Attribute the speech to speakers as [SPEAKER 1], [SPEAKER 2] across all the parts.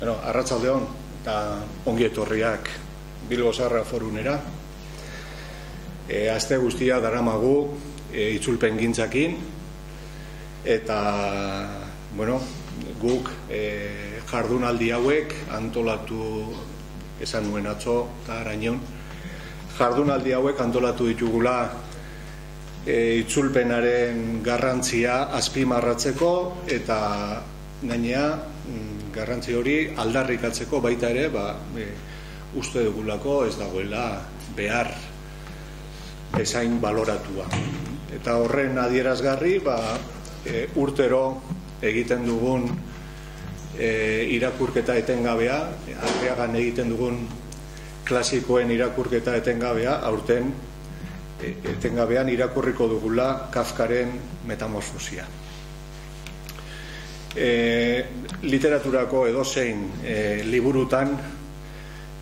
[SPEAKER 1] Bueno, arratsaldeon eta ongi etorriak Bilbo Zarra forunera. E, azte guztia daramagu e, itzulpen gintzakin eta bueno, guk e, jardunaldi hauek antolatu esan nuen atzo eta arañon jardunaldi hauek antolatu ditugula e, itzulpenaren garrantzia azpimarratzeko eta gainea mm, garrantzi hori aldarrikatzeko baita ere ba, e, uste dugulako ez dagoela behar esain baloratua. Eta horren adierazgarri ba, e, urtero egiten dugun e, irakurketa etengabea, arreagan egiten dugun klasikoen irakurketa etengabea, aurten e, etengabean irakurriko dugula Kafkaren metamorfosia. E, literaturako edozein e, liburutan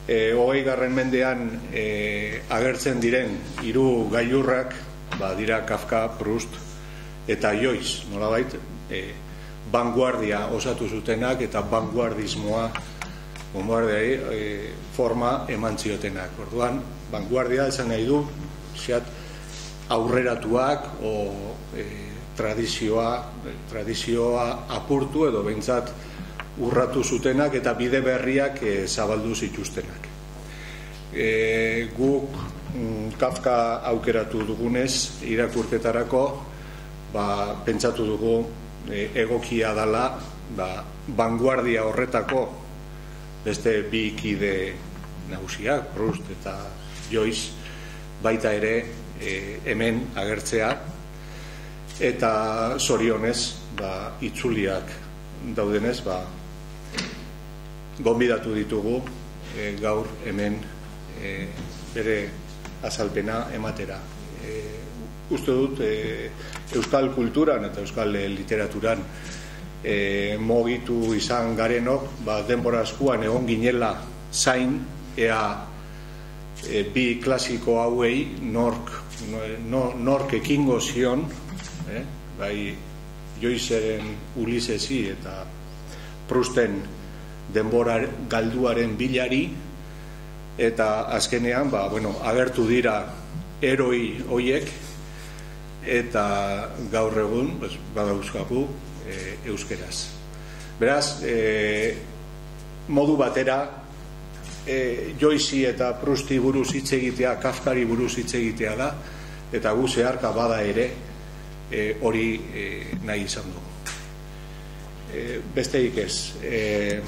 [SPEAKER 1] e, hogei garren mendean e, agertzen diren hiru gailurrak ba, dira Kafka, Proust eta Joyce, nolabait e, vanguardia osatu zutenak eta vanguardismoa vanguardiai e, forma eman ziotenak. Orduan, vanguardia esan nahi du zeat, aurreratuak o e, tradizioa, tradizioa apurtu edo behintzat urratu zutenak eta bide berriak e, zabaldu zituztenak. E, guk mm, Kafka aukeratu dugunez irakurketarako ba, pentsatu dugu e, egokia dala ba, vanguardia horretako beste bi ikide nagusiak, Proust eta Joyce baita ere e, hemen agertzea eta zorionez ba, itzuliak daudenez ba, gonbidatu ditugu e, gaur hemen e, bere azalpena ematera. E, uste dut e, euskal kulturan eta euskal literaturan e, mogitu izan garenok ba, denbora askuan egon ginela zain ea e, bi klasiko hauei nork no, nork ekingo zion eh? bai joizeren ulisesi eta prusten denbora galduaren bilari. Eta azkenean ba, bueno, agertu dira eroi hoiek. Eta gaur egun pues, badauzkagu e, euskeraz. Beraz e, modu batera e, Joyce eta Prusti buruz hitz egitea, Kafkari buruz hitz egitea da, eta gu zeharka bada ere e, hori e, nahi izan dugu. E, besteik ez, e,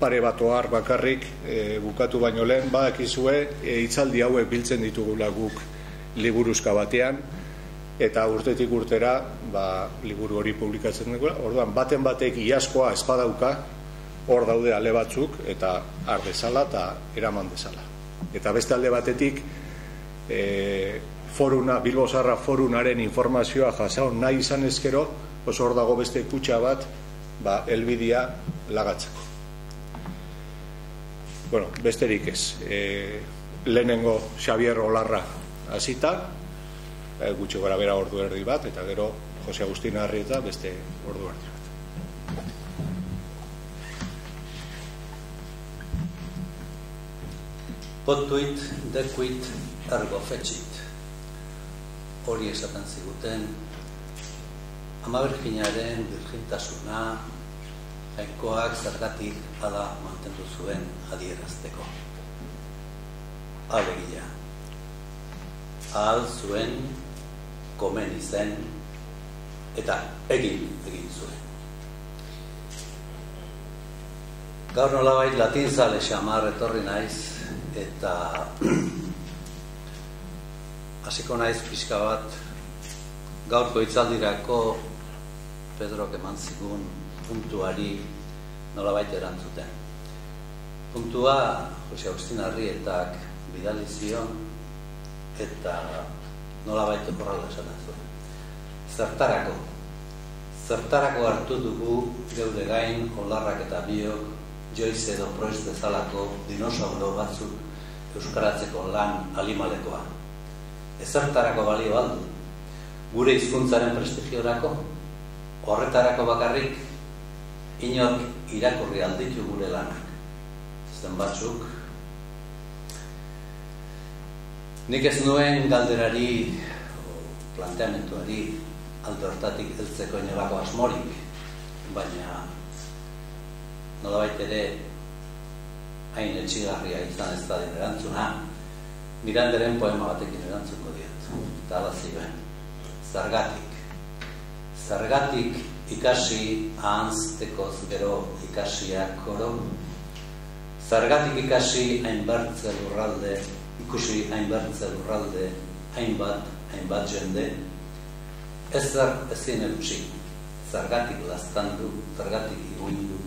[SPEAKER 1] pare bat ohar bakarrik e, bukatu baino lehen, badakizue e, itzaldi hauek biltzen ditugula guk liburuzka batean, eta urtetik urtera ba, liburu hori publikatzen dugu. Orduan, baten batek iaskoa espadauka, hor daude ale batzuk eta har bezala eta eraman bezala. Eta beste alde batetik e, foruna, Bilbo Zarra forunaren informazioa jasau nahi izan ezkero, oso hor dago beste kutsa bat, ba, elbidia lagatzeko. Bueno, besterik ez. E, lehenengo Xavier Olarra hasita, e, gutxi gara bera ordu erdi bat, eta gero Jose Agustin Arrieta beste ordu erdi bat.
[SPEAKER 2] potuit, dekuit, ergo fetxit. Hori esaten ziguten, ama birginaren birgintasuna, jainkoak zergatik bada mantendu zuen adierazteko. Alegia. Ahal zuen, komen izen, eta egin egin zuen. Gaur nolabait latin zale xamar etorri naiz, eta hasiko naiz pixka bat gaurko itzaldirako Pedro eman zigun puntuari nola baita erantzuten. Puntua Jose Agustin Arrietak bidali zion eta nola baita korrala esan zuen. Zertarako, zertarako hartu dugu geude gain olarrak eta biok Joyce edo Proist bezalako dinosauro batzuk euskaratzeko lan alimalekoa. Ezertarako balio aldu, gure hizkuntzaren prestigiorako, horretarako bakarrik, inork irakurri alditu gure lanak. Zen batzuk, nik ez nuen galderari, planteamentuari, aldo hortatik heltzeko inolako asmorik, baina nolabait ere hain etxigarria izan ez da erantzuna, Miranderen poema batekin erantzuko diet. Eta ala zioen. Zargatik. Zargatik ikasi ahanztekoz gero ikasiak oro. Zargatik ikasi hainbertze lurralde, ikusi hainbertze lurralde, hainbat, hainbat jende. Ez zar ezin eutxi. Zargatik lastan zargatik iguindu.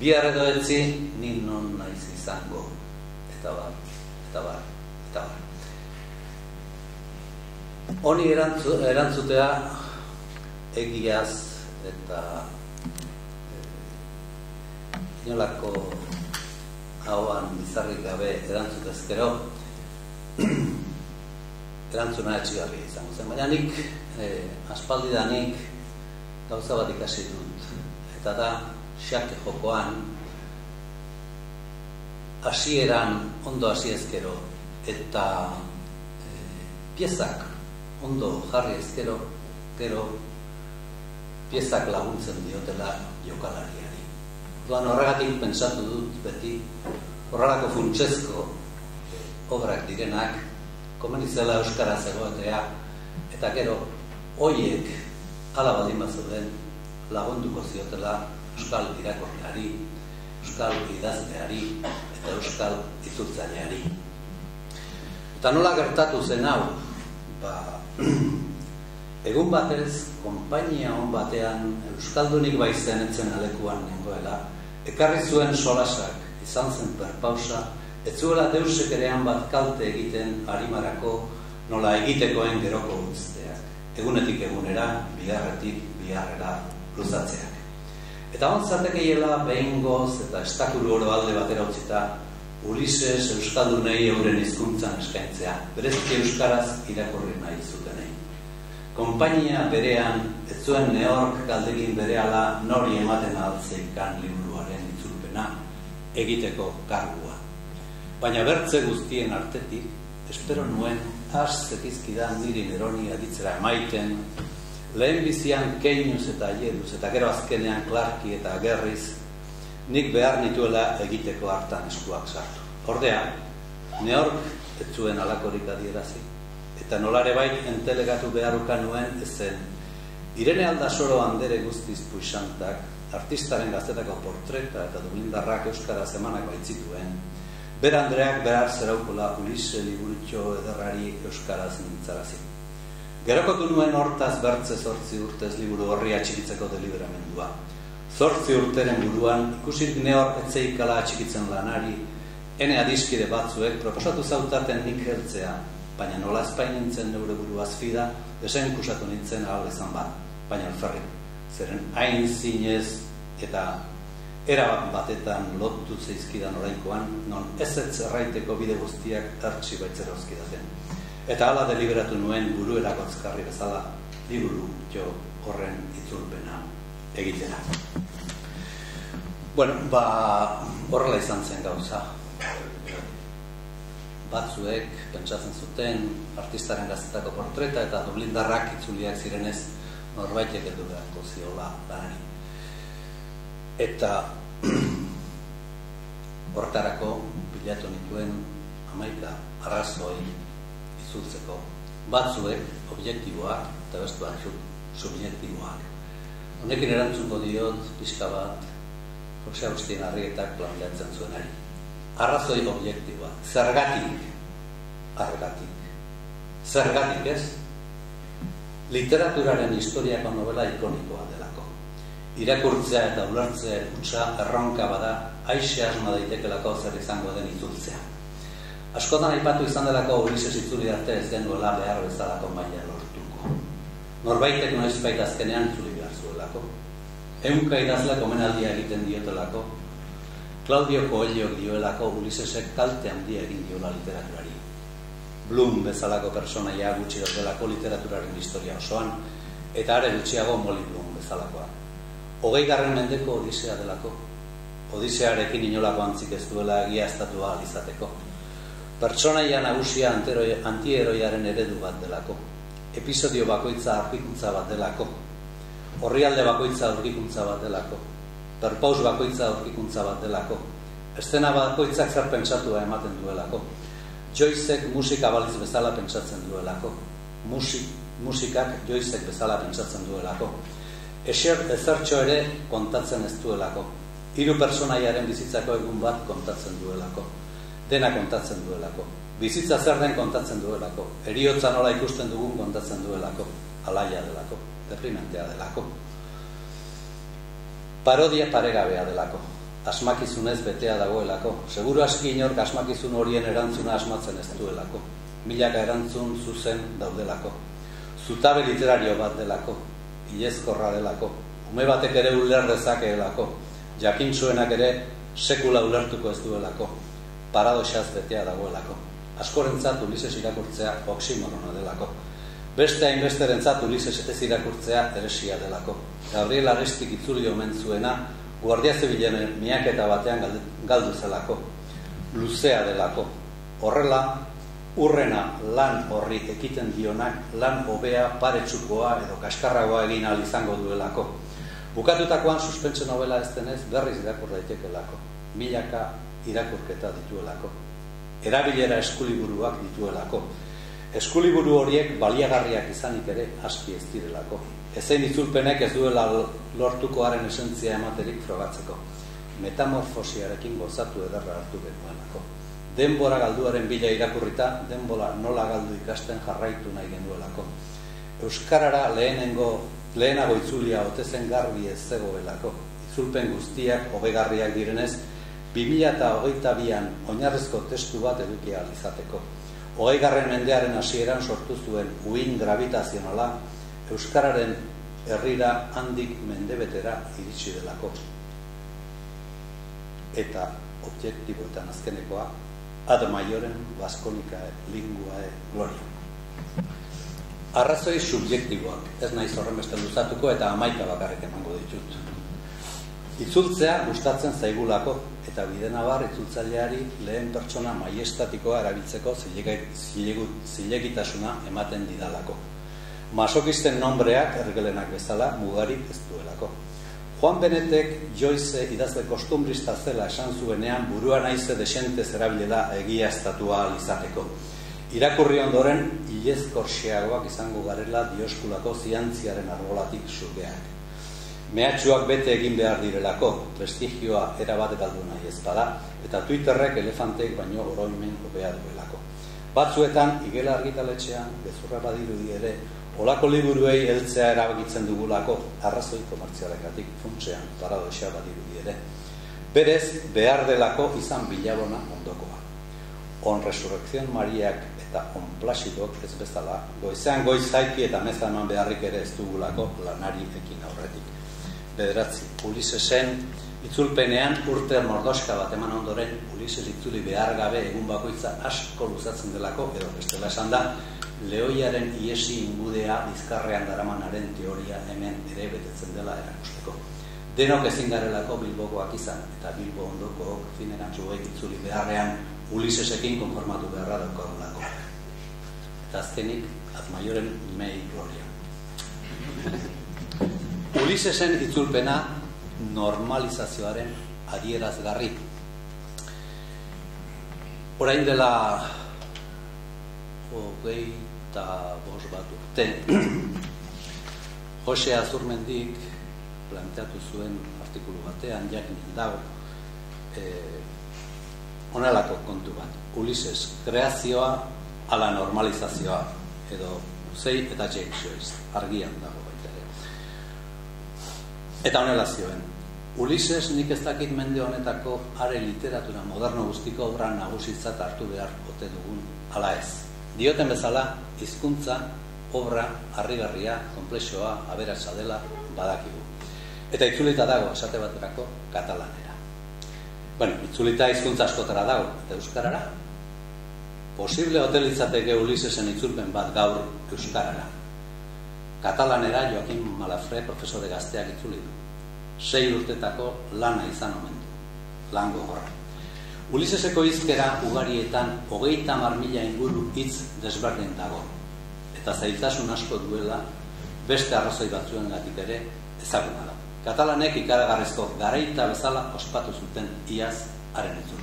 [SPEAKER 2] Bihar edo etzi, ni non naiz izango. Eta bar, eta bar, eta. Honi erantzu, erantzutea egiaz eta e, inolako hauan bizarrik gabe erantzutezkero erantzuna etxigarri izango zen. Baina nik, e, aspaldidanik gauza bat ikasi dut. Eta da, xake jokoan, hasieran ondo hasi ezkero eta e, piezak ondo jarri ezkero, gero piezak laguntzen diotela jokalariari. Duan horregatik pentsatu dut beti horrelako funtsezko obrak direnak komenizela euskara zegoetea eta gero hoiek hala baldin bazuden lagunduko ziotela euskal irakorreari, euskal idazteari eta euskal itzultzaileari. Eta nola gertatu zen hau, ba, egun batez, konpainia hon batean Euskaldunik baizen etzen alekuan nengoela, ekarri zuen solasak, izan zen perpausa, ez zuela deusek bat kalte egiten harimarako nola egitekoen geroko guzteak. Egunetik egunera, biharretik biharrera luzatzeak. Eta ontzatek eiela behin goz eta estakulu oro alde batera utzita, Ulises Euskaldunei euren hizkuntzan eskaintzea, berezki Euskaraz irakurri nahi zutenei. Konpainia berean, ez zuen neork galdegin berehala nori ematen altzeikan liburuaren itzulpena, egiteko kargua. Baina bertze guztien artetik, espero nuen, aztekizkidan niri neroni aditzera emaiten, lehen bizian keinuz eta aieruz, eta gero azkenean klarki eta gerriz, nik behar nituela egiteko hartan eskuak sartu. Ordea, neork ez zuen alakorik adierazi. Eta nolare bai entelegatu beharrukan nuen ezen. Irene aldasoro handere guztiz puixantak, artistaren gaztetako portreta eta domindarrak euskara zemanak baitzituen, Ber Andreak behar zeraukula Ulisse liburutxo ederrari euskaraz nintzarazi. Gerokotu nuen hortaz bertze zortzi urtez liburu horri atxikitzeko deliberamendua. Zortzi urteren buruan, ikusit neor etzeikala atxikitzen lanari, ene adiskide batzuek proposatu zautaten nik hertzea, baina nola ezpain nintzen neure buru azfida, esen kusatu nintzen ahal ezan bat, baina alferri. Zeren hain zinez eta erabat batetan lotu zeizkidan orainkoan, non ez ez zerraiteko bide guztiak hartsi baitzera zen. Eta hala deliberatu nuen buru erakotzkarri bezala, liburu jo horren itzulpena egitera. Bueno, ba, horrela izan zen gauza. Batzuek, pentsatzen zuten, artistaren gaztetako portreta eta dublindarrak itzuliak zirenez norbaitek edu beharko ziola lanari. Eta hortarako bilatu nituen amaika arrazoi izultzeko. Batzuek objektiboak eta bestu batzuk subjektiboak. Honekin erantzuko diot, pixka bat, Jose Agustin Arrietak planteatzen zuen ari. Arrazoi objektiboa. Zergatik? Argatik. Zergatik ez? Literaturaren historiako novela ikonikoa delako. Irakurtzea eta ulertzea utxa erronka bada, aixe asma daitekelako zer izango den itzultzea. Askotan aipatu izan delako Ulises itzuli arte ez genuela behar bezalako maila lortuko. Norbaitek noiz baita azkenean itzuli behar zuelako. Eunka idazle komenaldia egiten diotelako, Claudio Coelho dioelako Ulisesek kalte handia egin diola literaturari. Bloom bezalako personaia gutxi dotelako literaturaren historia osoan, eta are gutxiago Molly Bloom bezalakoa. hogei garren mendeko odisea delako. Odisearekin inolako antzik ez duela egiaztatua alizateko. Pertsonaia nagusia antieroiaren eredu bat delako. Episodio bakoitza aurkikuntza bat delako. Horrialde bakoitza aurkikuntza bat delako. Perpaus bakoitza aurkikuntza bat delako. Estena bakoitzak zer pentsatua ematen duelako. Joizek musika baliz bezala pentsatzen duelako. Musik, musikak joizek bezala pentsatzen duelako. Eser ezertxo ere kontatzen ez duelako. Hiru personaiaren bizitzako egun bat kontatzen duelako dena kontatzen duelako. Bizitza zer den kontatzen duelako. Eriotza nola ikusten dugun kontatzen duelako. Alaia delako, deprimentea delako. Parodia paregabea delako. Asmakizunez betea dagoelako. Seguru aski inork asmakizun horien erantzuna asmatzen ez duelako. Milaka erantzun zuzen daudelako. Zutabe literario bat delako. Ilezkorra delako. Ume batek ere uler dezakeelako. Jakintzuenak ere sekula ulertuko ez duelako paradoxaz betea dagoelako. Askorentzat Ulises irakurtzea oksimorona delako. Beste hainbesterentzat Ulises ez irakurtzea eresia delako. Gabriel Aristik itzuli omen zuena Guardia Zibilen miaketa batean galdu zelako. Luzea delako. Horrela, urrena lan horri ekiten dionak lan hobea paretsukoa edo kaskarragoa egin al izango duelako. Bukatutakoan suspentsio novela ez denez berriz irakur daitekelako. Milaka irakurketa dituelako. Erabilera eskuliburuak dituelako. Eskuliburu horiek baliagarriak izanik ere aski ez direlako. Ezein itzulpenek ez duela lortukoaren esentzia ematerik frogatzeko. Metamorfosiarekin gozatu ederra hartu genuenako. Denbora galduaren bila irakurrita, denbora nola galdu ikasten jarraitu nahi genuelako. Euskarara lehenengo, lehenago itzulia otezen garbi ez zegoelako. Itzulpen guztiak hobegarriak direnez, 2022an oinarrizko testu bat edukia izateko. Hogei garren mendearen hasieran sortu zuen uin gravitazionala Euskararen herrira handik mendebetera iritsi delako. Eta objektiboetan azkenekoa, ad maioren baskonikae linguae gloria. Arrazoi subjektiboak, ez nahi zorren beste luzatuko eta amaika bakarrik emango ditut. Itzultzea gustatzen zaigulako eta bidenabar itzultzaileari lehen pertsona maiestatikoa erabiltzeko zilegitasuna ematen didalako. Masokisten nombreak ergelenak bezala mugarik ez duelako. Juan Benetek Joyce idazle kostumbrista zela esan zuenean burua naize desente zerabilela egia estatua izateko. Irakurri ondoren, ilezkorxeagoak izango garela dioskulako ziantziaren arbolatik zurgeak. Mehatxuak bete egin behar direlako, prestigioa erabat galdu nahi ez bada, eta Twitterrek elefanteek baino oroimen behar duelako. Batzuetan, igela argitaletxean, bezurra badiru ere, olako liburuei heltzea erabakitzen dugulako, arrazoi komertzialekatik funtsean, paradoxa badiru ere. Berez, behar delako izan bilabona ondokoa. On resurrekzion mariak eta on plasidok ez bezala, goizean goiz zaiki eta mezaman beharrik ere ez dugulako lanari ekin aurretik bederatzi. Ulisesen itzulpenean urte mordoska bat eman ondoren Ulises itzuli behar gabe egun bakoitza asko luzatzen delako, edo bestela esan da, lehoiaren iesi ingudea bizkarrean daramanaren teoria hemen ere betetzen dela erakusteko. Denok ezin garelako bilbokoak izan, eta bilbo ondoko fineran zuek itzuli beharrean Ulisesekin konformatu beharra daukagulako. Eta azkenik, azmaioren mei gloria. Ulisesen itzulpena normalizazioaren adierazgarri. Orain dela hogei eta bos bat urte. Jose Azurmendik planteatu zuen artikulu batean, jakin dago, e, onelako kontu bat. Ulises, kreazioa ala normalizazioa, edo zei eta James argian dago. Eta honela zioen, Ulises nik ez dakit mende honetako are literatura moderno guztiko obra nagusitzat hartu behar ote dugun ala ez. Dioten bezala, hizkuntza obra, harrigarria, komplexoa, aberatsa dela, badakigu. Eta itzulita dago, esate baterako, katalanera. Bueno, itzulita hizkuntza askotara dago, eta euskarara. Posible hotelitzateke Ulisesen itzulpen bat gaur euskarara. Katalanera Joaquim Malafre profesore gazteak itzuli du. sei urtetako lana izan omen du, lan gogorra. Uliseseko izkera ugarietan hogeita marmila inguru hitz desberdin dago, eta zailtasun asko duela beste arrazoi batzuen gatik ere ezaguna da. Katalanek ikaragarrezko garaita bezala ospatu zuten iaz haren itzulpena.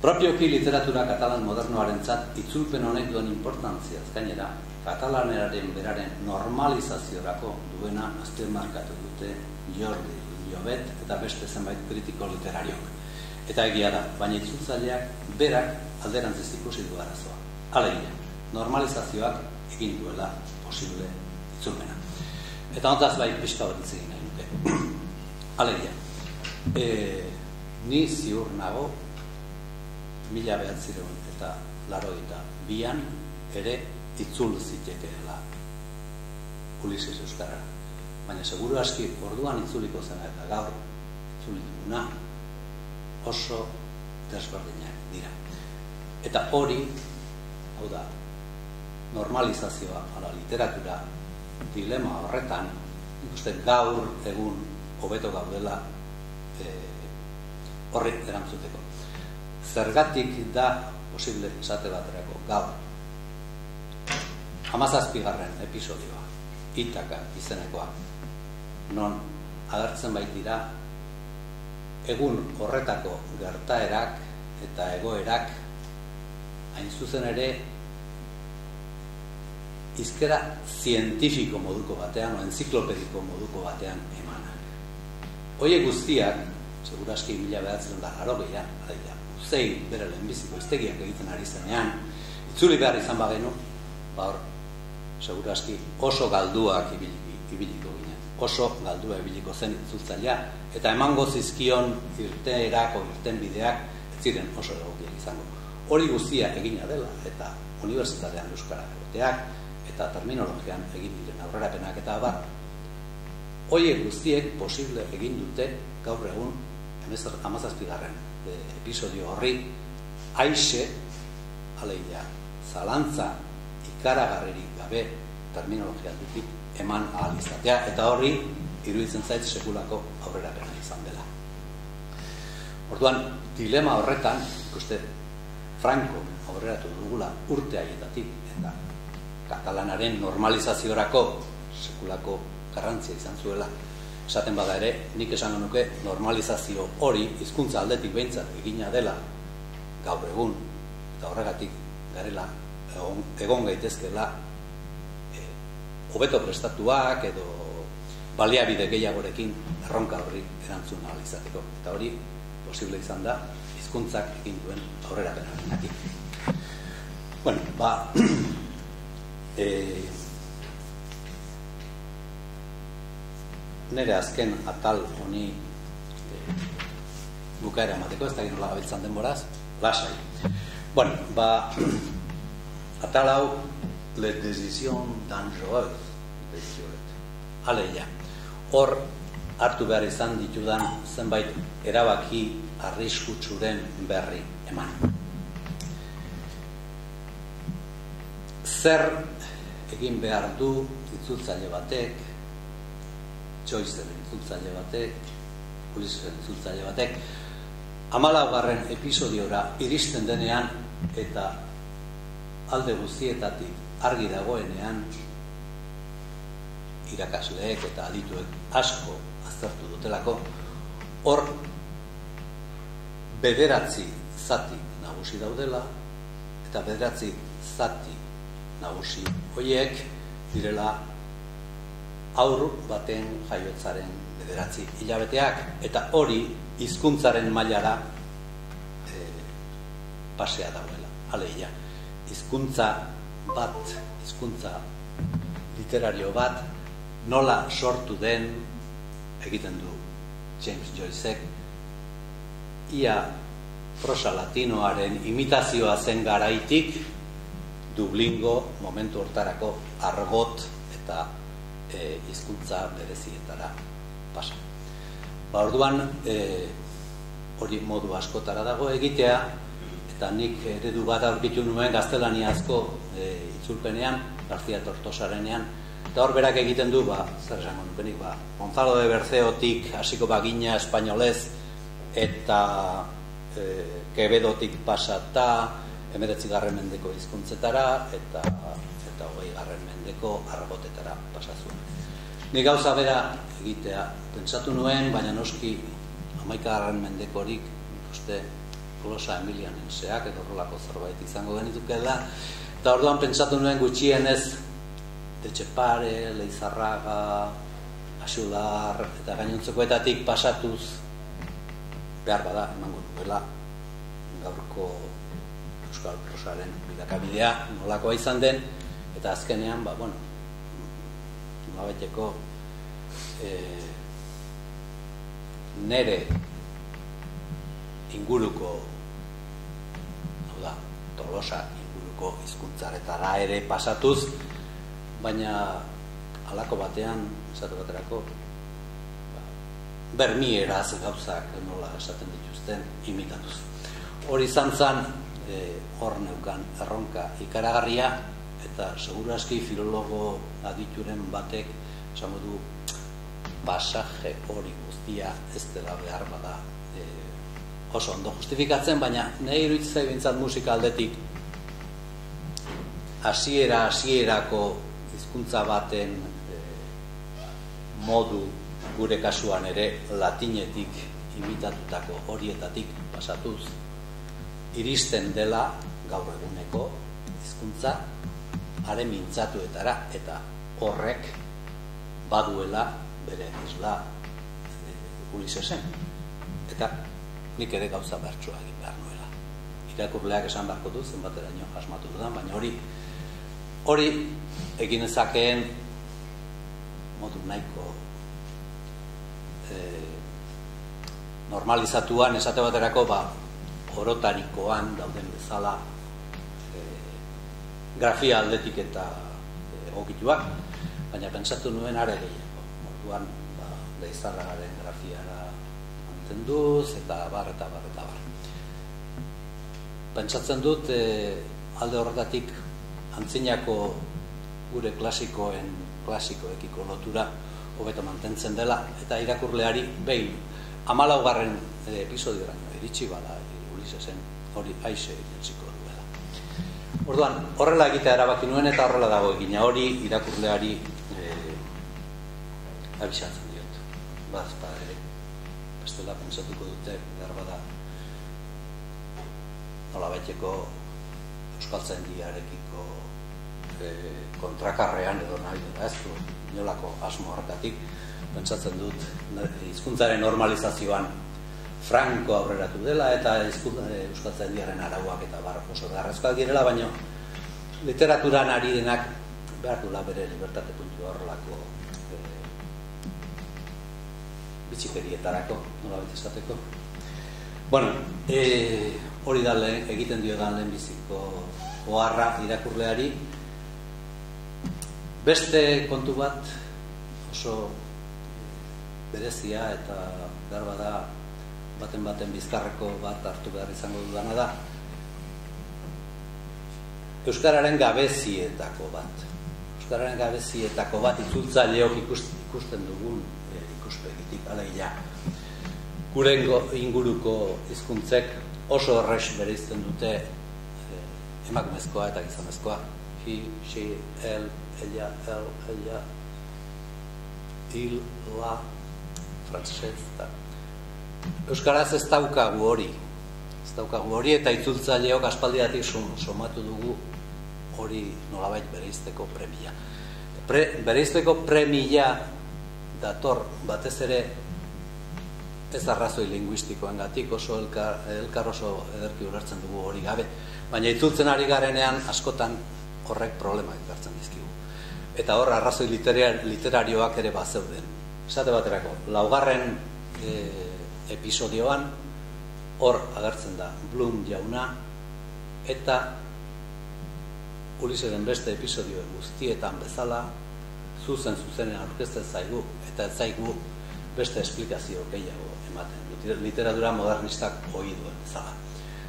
[SPEAKER 2] Propioki literatura katalan modernoaren zat, itzulpen honek duen importantzia gainera, katalaneraren beraren normalizaziorako duena azte markatu dute Jordi, Jobet eta beste zenbait kritiko literariok. Eta egia da, baina itzultzaileak berak alderantziz ikusi du arazoa. Alegia, normalizazioak egin duela posible itzulmena. Eta ontaz bai pista bat itzegin nahi nuke. Alegia, e, ni ziur nago, mila behatzireun eta laro eta bian ere itzul zitekeela Ulises Euskara. Baina seguru aski orduan itzuliko zena eta gaur itzulikuna oso desberdinak dira. Eta hori, hau da, normalizazioa ala literatura dilema horretan ikusten gaur egun hobeto gaudela e, horri erantzuteko. Zergatik da posible esate baterako gaur? Hamazazpigarren episodioa itaka izenekoa. Non agertzen baitira egun horretako gertaerak eta egoerak hain zuzen ere izkera zientifiko moduko batean, o enziklopediko moduko batean emanak. Oie guztiak, seguraski mila behatzen da jaro gehian, uzei bere lehenbiziko iztegiak egiten ari zenean, itzuli behar izan bagenu, ba hor, seguraski oso galduak ibiliko ginen, oso galdua ibiliko zen itzultzailea, eta emango zizkion irteerako irten bideak, ez ziren oso egokiak izango. Hori guztia egina dela, eta unibertsitatean euskara egoteak, eta terminologian egin diren aurrerapenak eta abar. Hoiek guztiek posible egin dute gaur egun amazazpigarren e, episodio horri aixe aleia zalantza ikaragarrerik gabe terminologia dutik eman ahal izatea eta horri iruditzen zait sekulako aurrerapena izan dela. Orduan, dilema horretan, ikuste, Franco aurreratu dugula urte haietatik eta katalanaren normalizaziorako sekulako garrantzia izan zuela. Esaten bada ere, nik esan nuke normalizazio hori hizkuntza aldetik behintzat egina dela gaur egun eta horregatik garela egon, egon gaitezkela e, hobeto prestatuak edo baliabide gehiagorekin erronka horri erantzun izateko. Eta hori posible izan da hizkuntzak egin duen aurrera Bueno, ba, e, nire azken atal honi e, bukaera emateko, ez da gino lagabiltzan denboraz, lasai. Bueno, ba, atal hau, le decision dangereuse, aleia, hor hartu behar izan ditudan zenbait erabaki arriskutsuren berri eman. Zer egin behar du itzultzaile batek, Joyce itzultzaile batek, Ulises itzultzaile batek, amalaugarren episodiora iristen denean eta alde guztietatik argi dagoenean irakasleek eta adituek asko aztertu dutelako. Hor bederatzi zati nagusi daudela eta bederatzi zati nagusi hoiek direla aur baten jaiotzaren bederatzi hilabeteak eta hori hizkuntzaren mailara e, pasea dagoela aleia hizkuntza bat hizkuntza literario bat nola sortu den egiten du James Joycek. Ia prosa latinoaren imitazioa zen garaitik Dublingo momentu hortarako argot eta e, hizkuntza berezietara pasa. Ba, orduan e, hori modu askotara dago egitea eta nik eredu bat aurkitu nuen gaztelaniazko e, itzulpenean, García Tortosarenean Eta hor berak egiten du, ba, zer esango nukenik, ba, Gonzalo de Berceotik hasiko bagina espainolez eta e, Quevedotik pasata emeretzi garren mendeko hizkuntzetara eta eta hogei garren mendeko argotetara pasazuen. Ni gauza bera egitea pentsatu nuen, baina noski amaika garren mendekorik uste glosa Emilian enseak edo horrelako zerbait izango genituke da eta orduan pentsatu nuen gutxienez Etxepare, Leizarraga, Asular eta gainontzekoetatik pasatuz behar bada emango duela gaurko Euskal Prosaren bidakabidea nolakoa izan den eta azkenean ba, bueno, nolabaiteko e, nere inguruko hau da, tolosa inguruko hizkuntzaretara ere pasatuz baina halako batean esate baterako ba, bermieraz gauzak nola esaten dituzten imitatuz hori izan zan e, hor neukan erronka ikaragarria eta seguru aski filologo adituren batek esango du pasaje hori guztia ez dela behar bada e, oso ondo justifikatzen baina nahi iruditzai bintzat musika aldetik hasiera hasierako hizkuntza baten e, modu gure kasuan ere latinetik imitatutako horietatik pasatuz iristen dela gaur eguneko hizkuntza are mintzatuetara eta horrek baduela bere isla e, Ulisesen eta nik ere gauza bertsua egin behar nuela. Irakurleak esan beharko du zenbateraino asmatu dudan baina hori hori egin ezakeen modu nahiko e, normalizatuan esate baterako ba, orotarikoan dauden bezala grafia aldetik eta egokituak baina pentsatu nuen are gehiago orduan ba, leizarragaren grafiara mantenduz eta bar eta bar eta bar pentsatzen dut e, alde horretatik antzinako gure klasikoen klasikoekiko lotura hobeto mantentzen dela eta irakurleari behin amalaugarren eh, episodio iritsi bada Ulisesen hori aize egitziko duela. Orduan, horrela egitea erabaki nuen eta horrela dago egina hori irakurleari e, abisatzen diot. Baz, ba, ere, bestela pentsatuko dute, behar bada, nola baiteko euskaltzen diarekiko e, kontrakarrean edo nahi dut, ez du, inolako asmo horretatik, pentsatzen dut hizkuntzaren normalizazioan franko aurreratu dela eta hizkuntza e, euskaltzen diaren arauak eta bar oso garrazkoak direla, baina literaturan ari denak behar dula bere libertate puntu horrelako e, bitxikerietarako, nola esateko. Bueno, e, hori da egiten dio da lehen biziko oharra irakurleari, Beste kontu bat oso berezia eta behar bada baten baten bizkarreko bat hartu behar izango dudana da. Euskararen gabezietako bat. Euskararen gabezietako bat itzultzaileok ikusten dugun e, ikuspegitik alegia Gurengo inguruko hizkuntzek oso horrex bereizten dute e, emakumezkoa eta gizonezkoa. He, she, el, ella, el, ella, il, la, frantzesez, eta Euskaraz ez daukagu hori, ez daukagu hori, eta itzultzaileok aspaldiatik somatu dugu hori nolabait bereizteko premia. Pre, bereizteko premia dator batez ere ez arrazoi linguistikoen gatik oso elkar, elkar oso ederki ulertzen dugu hori gabe, baina itzultzen ari garenean askotan horrek problema ekartzen dizkigu eta hor arrazoi literarioak ere bat zeuden. Esate baterako, laugarren e, episodioan hor agertzen da Bloom jauna eta Uliseren beste episodio guztietan bezala zuzen zuzenen aurkezten zaigu eta ez zaigu beste esplikazio gehiago ematen literatura modernistak ohi duen bezala.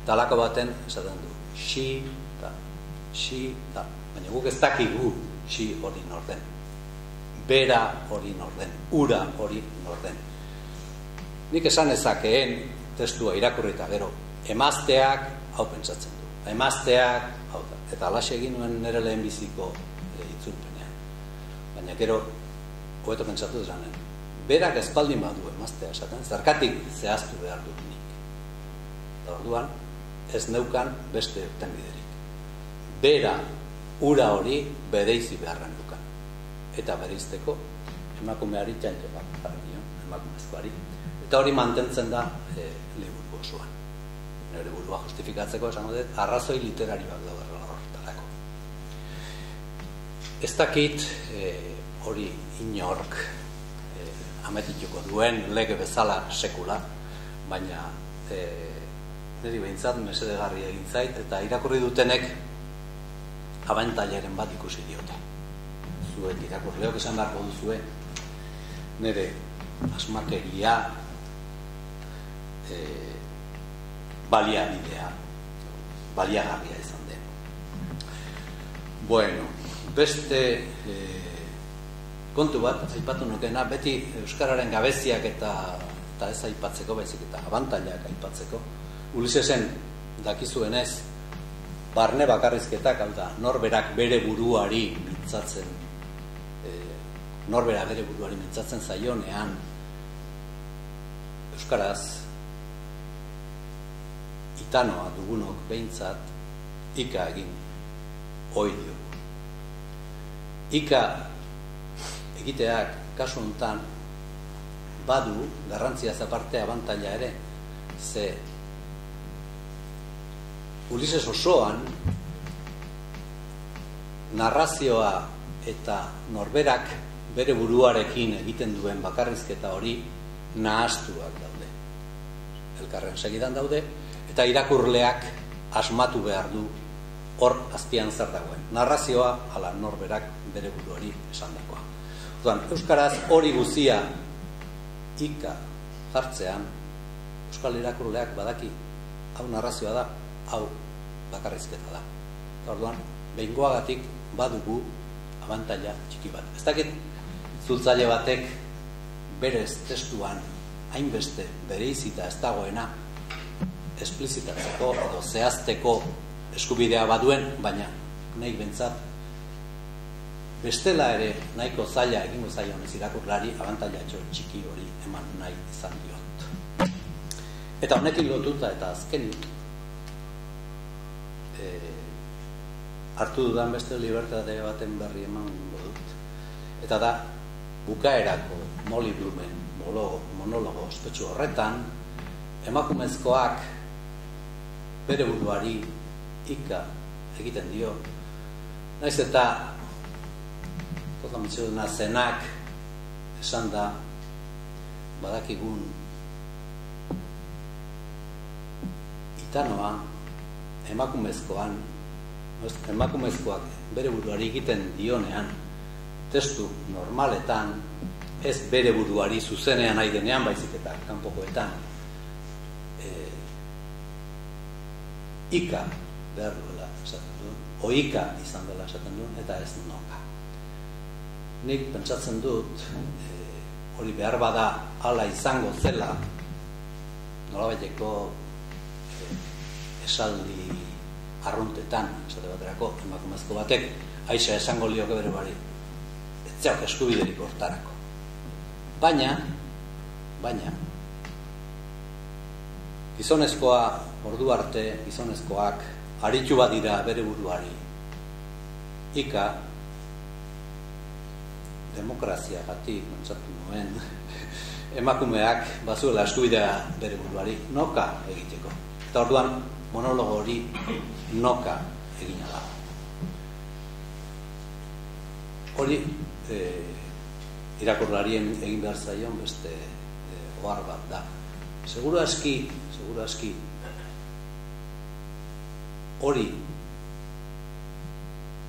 [SPEAKER 2] Talako baten esaten du she ta she ta baina guk ez dakigu si hori norden. bera hori norden, ura hori norden. Nik esan ezakeen testua irakurrita gero, emazteak hau pentsatzen du. Emazteak, hau da, eta alaxe egin nuen nire lehen biziko e, itzulpenean. Baina gero, hoeto pentsatu zanen, berak espaldin badu emaztea esaten, zerkatik zehaztu behar dut nik. Eta orduan, ez neukan beste tenbiderik. Bera, ura hori bereizi beharren dukan. Eta bereizteko, emakumeari txantxe bat, emakumezkoari. Eta hori mantentzen da e, liburu osoan. Nire burua justifikatzeko esango dut, arrazoi literari bat da horretarako. Ez dakit e, hori inork e, ametituko duen lege bezala sekula, baina e, niri behintzat mesedegarria egin zait, eta irakurri dutenek abantailaren bat ikusi diote. Zuek irakurriok esan beharko duzue, nire asmakeria e, baliabidea, baliagarria izan den. Bueno, beste e, kontu bat, aipatu nukena, beti Euskararen gabeziak eta, eta ez aipatzeko, baizik eta abantailak aipatzeko, Ulisesen dakizuenez barne bakarrizketak hau da norberak bere buruari mintzatzen e, norbera bere buruari mintzatzen zaionean Euskaraz itanoa dugunok behintzat ika egin oi ika egiteak kasu hontan badu garrantzia zaparte abantaila ere ze Ulises osoan narrazioa eta norberak bere buruarekin egiten duen bakarrizketa hori nahastuak daude. Elkarren segidan daude eta irakurleak asmatu behar du hor azpian zer dagoen. Narrazioa ala norberak bere buruari esandakoa. Orduan, euskaraz hori guzia ika jartzean euskal irakurleak badaki hau narrazioa da hau bakarrizketa da. Orduan, behingoagatik badugu abantaila txiki bat. Ez dakit, zultzaile batek berez testuan hainbeste bere izita ez dagoena esplizitatzeko edo zehazteko eskubidea baduen, baina nahi bentsat bestela ere nahiko zaila egingo zaila honez irakurlari abantaila txiki hori eman nahi izan diot. Eta honekin lotuta eta azkenik e, hartu dudan beste libertate baten berri eman dut. Eta da, bukaerako Molly Blumen monologo ospetsu horretan, emakumezkoak bere buruari ika egiten dio. Naiz eta tota mitxeduna zenak esan da badakigun itanoa emakumezkoan emakumezkoak bere buruari egiten dionean testu normaletan ez bere buruari zuzenean nahi denean baizik eta kanpokoetan e, ika behar duela esaten du oika izan dela esaten du eta ez noka nik pentsatzen dut e, hori behar bada hala izango zela nolabaiteko esaldi arruntetan, esate baterako, emakumezko batek, aixa esango lioke bere bari, ez zeak eskubiderik hortarako. Baina, baina, gizonezkoa ordu arte, gizonezkoak, haritxu bat dira bere buruari, ika, demokrazia gati, mentzatu nuen, emakumeak bazuela eskubidea bere buruari, noka egiteko. Eta orduan, monologo hori noka egina da. Hori e, irakurlarien egin behar zaion beste e, ohar bat da. Seguro aski, seguro aski, hori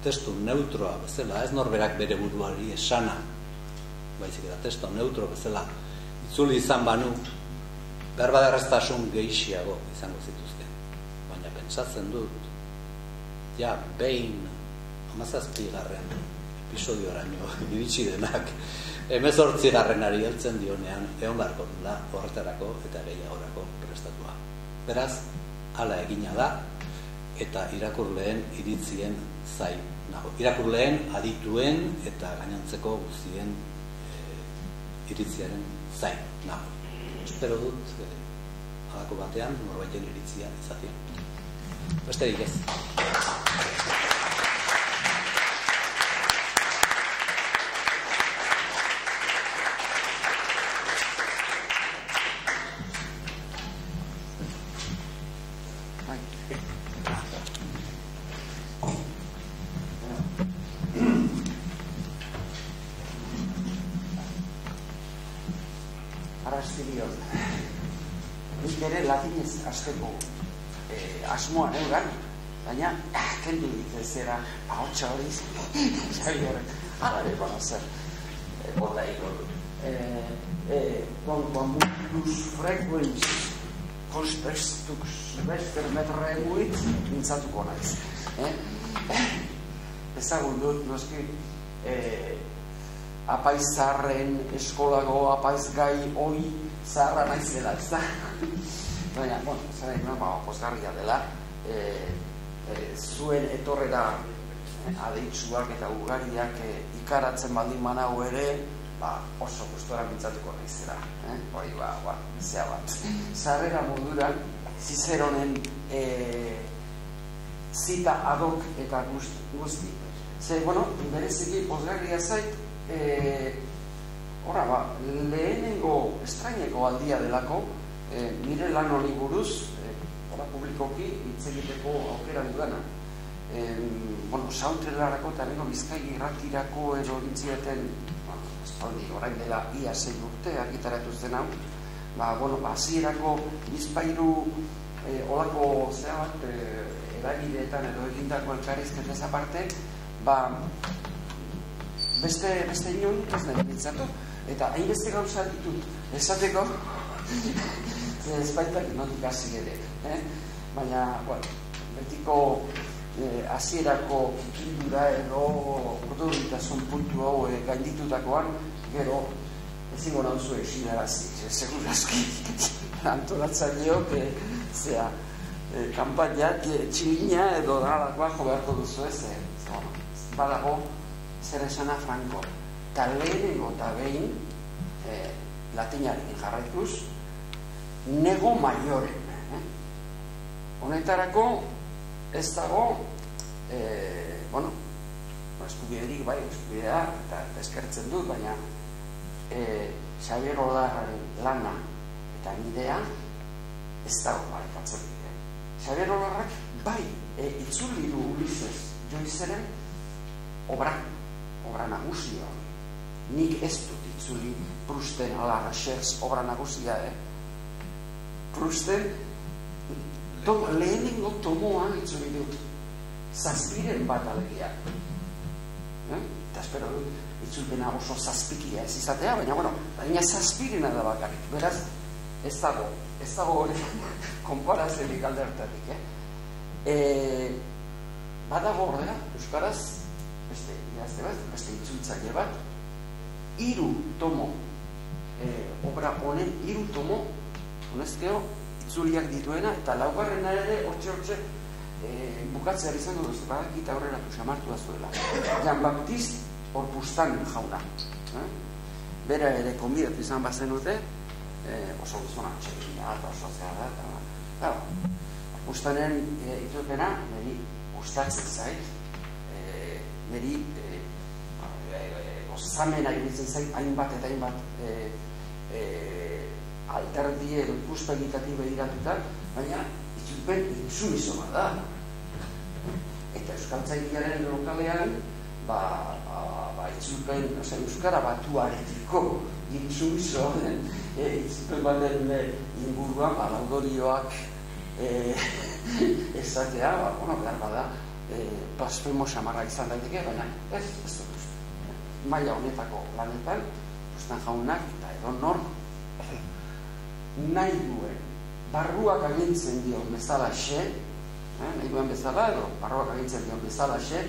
[SPEAKER 2] testu neutroa bezala, ez norberak bere buruari esana, baizik eta testu neutro bezala, itzuli izan banu, behar badarraztasun gehixiago izango zituzten pentsatzen dut ja behin amazazpi garren episodio iritsi denak emezortzi heltzen dionean egon beharko dula horretarako eta gehiagorako prestatua. Beraz, hala egina da eta irakurleen iritzien zai nago. Irakurleen adituen eta gainontzeko guztien e, iritziaren zai nago. Espero dut, e, alako batean, norbaiten iritzia izatea. Besterik ez.
[SPEAKER 3] Zera ahotsa hori horrek. Ala de conocer bota iko eh eh con con muchos frequencies konstestux bester metre muit mintzatuko naiz eh? Ezagun dut noski eh apaizarren eskolago apaizgai hoi zarra naizela, ez da? Baina, bueno, zara, no, ba, posgarria dela, eh, e, zuen etorrera adeitzuak eta ugariak e, ikaratzen baldin manau ere ba, oso gustora mintzatuko naizera eh? hori ba, ba, zea bat. Zarrera moduran zizeronen e, zita adok eta guzti, ze, bueno, bereziki posgarria zait e, Hora, ba, lehenengo estraineko aldia delako, e, nire lan hori buruz, hola publikoki hitz egiteko aukera dudana. Em, bueno, sautrelarako eta beno bizkai irratirako edo gintzieten, bueno, espaldi, orain dela ia zei urte argitaratu zen hau, ba, bueno, ba, azierako bizpairu e, olako zea bat e, eragideetan edo egindako elkarizketez aparte, ba, beste, beste inon ez nahi bintzatu, eta hain beste gauza ditut, esateko, ez baita notik hasi ere, eh? baina, bueno, betiko eh, hasierako kikildura edo urduritasun puntu hau eh, gainditutakoan, gero ezingo nauzu esinarazi, segurazki antolatzaileok eh, zea, eh, kampaina eh, txilina edo dalakoa jo beharko duzu ez, eh? badago zer esana franko, eta lehenengo eta behin eh, latinarekin jarraituz, nego maioren honetarako ez dago e, bueno eskubiderik bai eskubidea eta eskertzen dut baina e, Xavier Olarraren lana eta nidea ez dago bai katzen eh? Xavier Olarrak bai e, itzuli du Ulises Joizeren obra obra nagusia nik ez dut itzuli Prusten Alarra Xers obra nagusia eh? Prusten Tom, lehenengo tomoa itzuri dut zazpiren bat alegia eh? eta espero itzulpena oso zazpikia ez izatea baina bueno, baina zazpirena da bakarrik beraz ez dago ez dago hori konparazerik aldertatik eh? e, badago horrela Euskaraz beste, iazte bat, beste itzultzaile bat iru tomo e, obra honen iru tomo honezkeo itzuliak dituena, eta laugarrena ere, hortxe hortxe, e, bukatzea izango duzu, badak eta horrela samartu azuela. Jan Baptist, orpustan jauna. Eh? Bera ere konbidatu izan bazen dute, e, oso guztona, txekina, eta oso zea da, eta, eta, orpustanen e, itupena, niri gustatzen zait, e, niri, e, e, e, iruditzen zait, hainbat eta hainbat, e, e, alderdi edo ikuspegitatik begiratuta, baina itzulpen intsumiso bat da. Eta Euskaltzailearen lokalean, ba, ba, ba itzulpen, oza, Euskara batuaretiko intsumiso, e, itzulpen baten e, inguruan, ba, laudorioak e, ezatea, ba, bueno, behar bada, e, blasfemo samarra izan daiteke, baina ez, ez dut maila honetako lanetan, ustan jaunak eta edo nor nahi duen barruak agintzen dio bezala xe eh, nahi duen bezala edo barruak agintzen dio bezala xe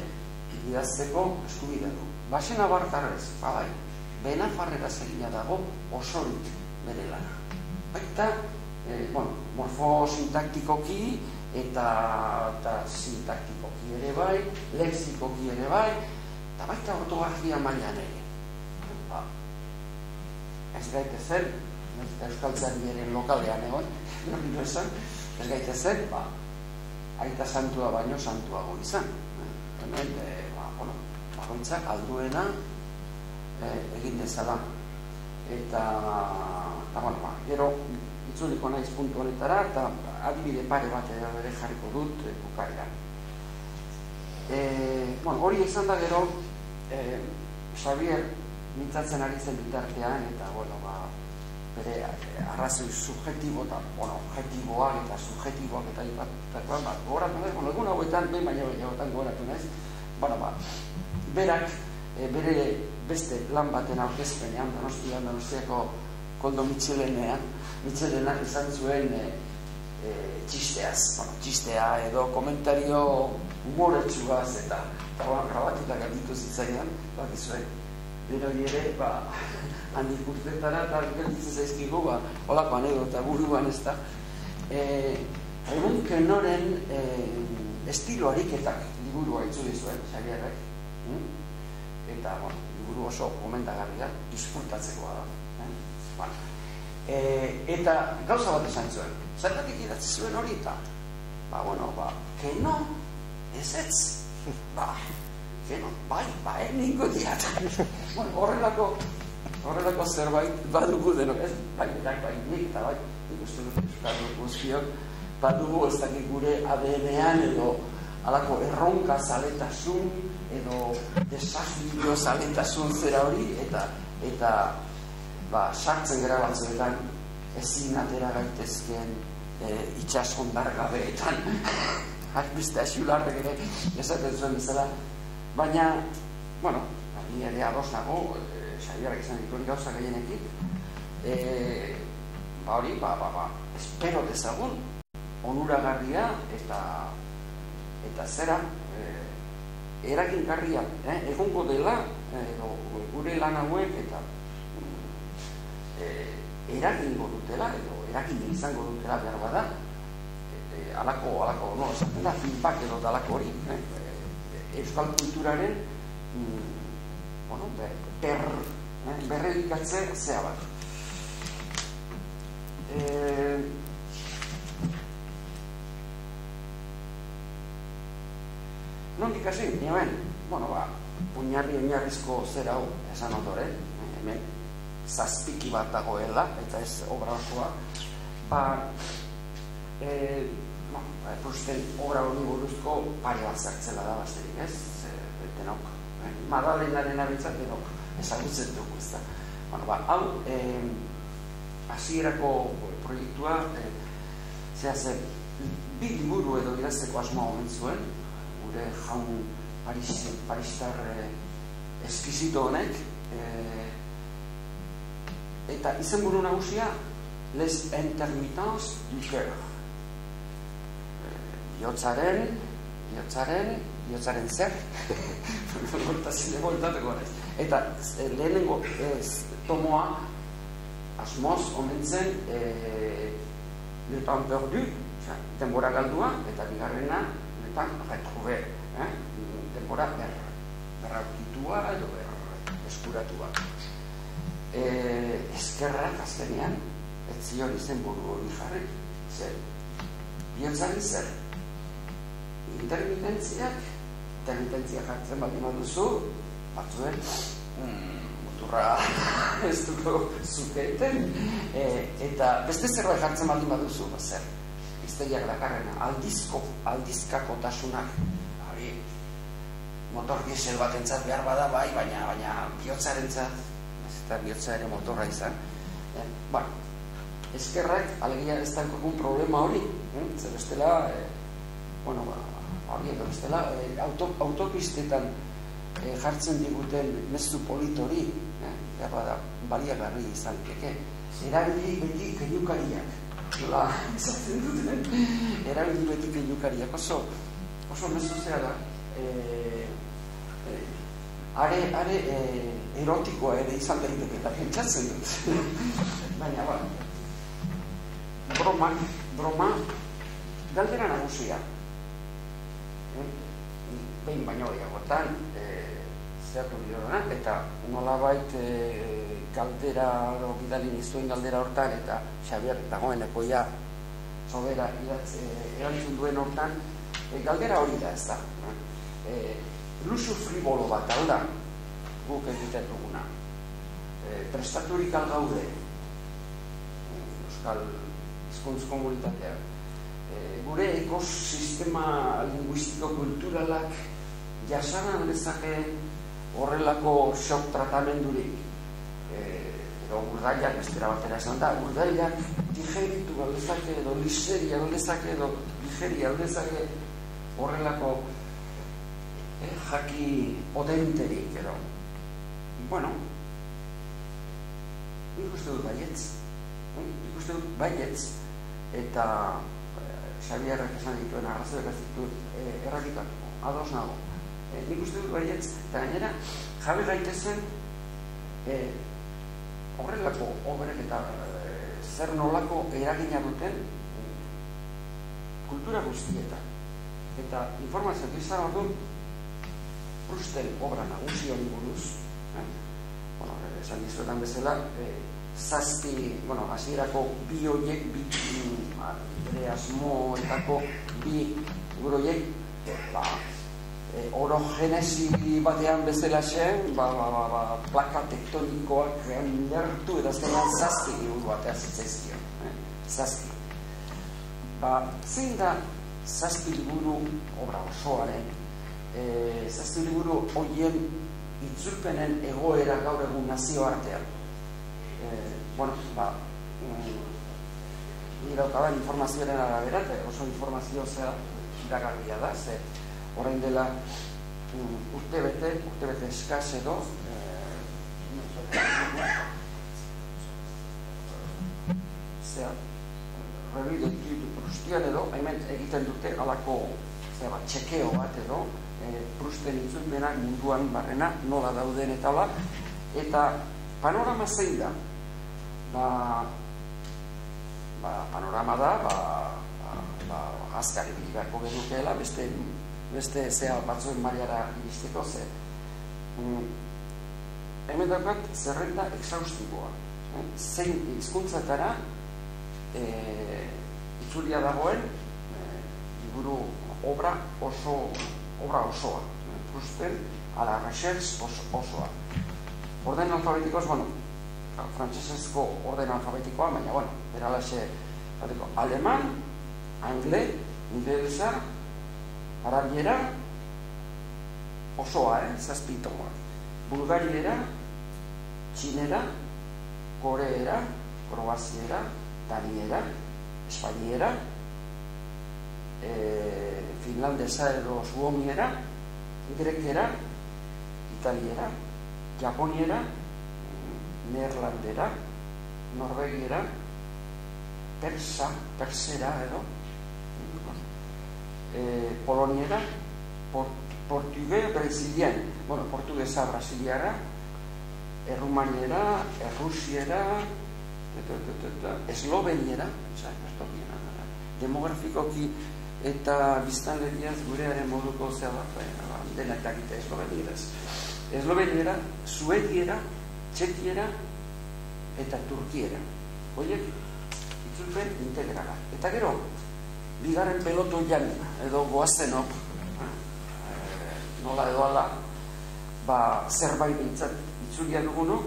[SPEAKER 3] idazteko eskubidea du. Basena bartarrez, babai, bena farrera zegina dago osorik bere lana. Baita, e, bueno, morfosintaktikoki eta, eta sintaktikoki ere bai, lexikoki ere bai, eta baita ortografia mailan ere. Ba, ez gaite zen, euskaltzari ere lokalean egon, nori esan, ez gaite zen, ba, aita santua baino santuago izan. Hemen, e, ba, bueno, bagoitzak alduena e, egin dezala. Eta, eta bueno, ba, gero, itzuliko naiz puntu honetara, eta adibide pare bat ere jarriko dut e, bukarean. E, bueno, hori izan da gero, e, Xavier mintzatzen ari zen bitartean, eta, bueno, ba, bere arrazoi subjetibo eta, bueno, objetiboak eta subjetiboak eta ipatakoan, ba, goratu nahi, bueno, egun hauetan, behin baina baina goratu nahi, bueno, ba, berak, e, bere beste lan baten aurkezpenean, donostian, donostiako koldo mitxelenean, mitxelenak izan zuen e, e, txisteaz, bueno, txistea edo komentario humoretsuaz eta, eta, bueno, grabatuta galditu zitzaidan, bat izuen, ere, ba, handik urtetara eta gelditzen zaizkigu ba, olako anedota buruan ez da e, egun kenoren e, estilo ariketak liburua itzuli zuen Xavierrek hm? eta bueno, liburu oso komentagarria disfrutatzekoa da eh? bueno. e, eta gauza bat esan zuen zergatik idatzi zuen hori eta ba, bueno, ba, keno ez ez ba, keno, bai, bai, ningo diat bueno, horrelako horrelako zerbait badugu denok, ez? Bai, bai, bai, nik eta bai, nik uste dut euskal guztiok, badugu ez dakik gure ADN-ean edo alako erronka zaletasun edo desafio zaletasun zera hori eta eta ba, sartzen gara batzuetan ezin atera gaitezken e, itxaskondar gabeetan beste asiularrek ere esaten zuen bezala baina, bueno, ni ere ados nago saiarak izan dituen gauza gehienekin e, ba hori, ba, ba, ba, espero dezagun onuragarria eta eta zera e, eragingarria eh? egongo dela edo gure lan hauek eta e, eragingo dutela edo eragin izango dutela behar bada e, alako, alako, no, esaten da feedback edo dalako hori eh? euskal kulturaren mm, bueno, per, eh, berredikatze zea bat. E, non dikasi, nioen, bueno, ba, puñarri oinarrizko zera hau esan ondore, eh, hemen. Zazpiki bat dagoela, eta ez obra osoa, ba, e, no, ba, obra hori buruzko pare bat zertzela da, basterik ez, e, denok, eh, Madalenaren abitzak denok, ezagutzen dugu, ez da. Bueno, ba, hau, eh, asierako proiektua, eh, zera zen, bi liburu edo idazteko asmoa omen zuen, gure jaun Paris, Paristar eh, eskizito honek, eh, eta izen buru nagusia, Les Intermittents du Coeur. Eh, biotzaren, biotzaren, biotzaren zer, Hortazile voltateko ez eta e, lehenengo ez, tomoa asmoz omentzen e, le temps perdu denbora galdua eta bigarrena le temps retrouvé eh? denbora ber, berraukitua edo ber, eskuratua e, eskerrak azkenean ez zion izen buru hori jarri zer bihotzari zer intermitentziak intermitentziak jartzen bat duzu batzuen mm, muturra ez duko zuketen e, eta beste zerbait jartzen baldin baduzu ba, zer iztegiak dakarrena aldizko aldizkako tasunak hori motor diesel bat entzat behar bada bai baina baina bihotzaren zat eta bihotza ere motorra izan. E, bueno eskerrak alegia ez dakogun problema hori eh? zer bestela e, bueno ba, hori edo bestela e, auto, autopistetan e, jartzen diguten mezu politori eh, da, baliagarri izan keke erabili beti keinukariak nola izaten duten erabili beti keinukariak oso oso mezu zera da e, are, are e, erotikoa ere izan daiteke eta pentsatzen dut. Baina, ba, broma, broma, galdera nagusia. Eh? Behin baino gehiagotan, e, zehatu bideoan, eta nolabait e, galdera, o, bidali nizuen galdera hortan, eta Xabier dagoeneko ja, sobera erantzun duen hortan, e, galdera hori da ez da. E, lusu fribolo bat alda guk egiten duguna. E, prestaturik algaude euskal izkuntz komunitatea e, gure ekosistema linguistiko kulturalak jasanan dezake horrelako shock tratamendurik e, edo urdaiak bestera batera esan da urdaiak digeritu aldezake edo liseri aldezake edo digeri aldezake horrelako eh, jaki potenterik edo bueno nik uste dut baietz eh? nik uste dut baietz eta eh, Xabierrak esan dituen arrazoek ez ditut eh, erradikatuko, ados nago eh, nik uste dut baietz eta gainera jabe gaitezen eh, horrelako obrek eta eh, zer nolako eragina duten kultura guztietan eta informazio izan orduan Prusten obra nagusi hori buruz, eh? bueno, esan dizuetan bezala, eh, zazpi, bueno, azierako bi horiek, bi, bere asmoetako bi guroiek, ba, e, oro genesi batean bezala zen, ba, ba, ba, ba, plaka tektonikoak lertu eta zelan zazpi gure batean zitzaizkio. Eh? Zazpi. Ba, zein da zazpi liburu obra osoaren e, zaztu liburu hoien itzulpenen egoera gaur egun nazio artean. E, bueno, ba, mm, ni daukaban informazioaren arabera, oso informazio zera iragarria da, ze orain dela mm, urte bete, urte bete eskaz edo, e, zera, rebido prustian edo, hemen egiten dute alako zera, txekeo bat edo, e, prusten itzulpenak munduan barrena nola dauden eta ba, eta panorama zein da? Ba, ba panorama da ba, ba, ba azkari bilgarko genukeela beste, beste zea batzuen mariara iristeko ze mm, hemen daukat zerrenda exhaustiboa eh? zein izkuntzetara e, itzulia dagoen e, liburu obra oso obra osoa, Prusten a la recherche osoa. Orden alfabetikoz, bueno, frantzesezko orden alfabetikoa, baina, bueno, berala xe, bateko, aleman, angle, inglesa, arabiera, osoa, eh, zazpitoa. Bulgariera, txinera, koreera, kroaziera, daniera, espainiera, eh, finlandesa edo suomiera, grekera, italiera, japoniera, neerlandera, norvegiera, persa, persera edo, e, poloniera, port, portugue, brasilian, bueno, portuguesa, brasiliara, errumaniera, errusiera, esloveniera, demografikoki eta biztanleriaz gurearen moduko zea da, ba, denak dakite eslovenieraz. Esloveniera, suediera, txekiera eta turkiera. Oiek, itzulpen integrala. Eta gero, bigarren peloto jan, edo goaztenok, eh, nola edo ala, ba, zerbait bintzat itzulia dugunu,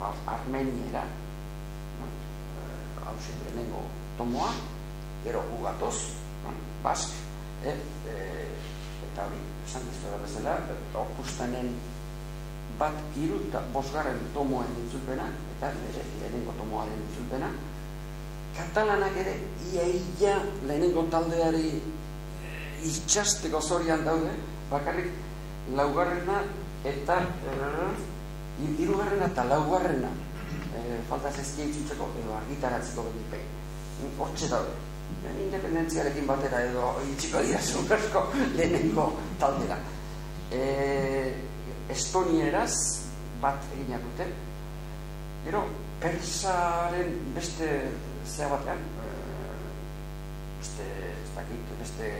[SPEAKER 3] ba, armeniera, hau no? lehenengo tomoa, gero gugatoz, bask, e, e, eta hori, esan dizte bezala, okustanen bat iru eta bosgarren tomoen entzulpena, eta lehenengo tomoaren entzulpena, katalanak ere ia lehenengo taldeari itxasteko zorian daude, bakarrik laugarrena eta irugarrena eta laugarrena e, falta zezkia itzutzeko edo argitaratzeko begipein. Hortxe daude independentziarekin batera edo itxiko dira zuberko lehenengo taldera. e, estonieraz bat eginak dute gero persaren beste zea batean, e, eh, beste, ez dakit, beste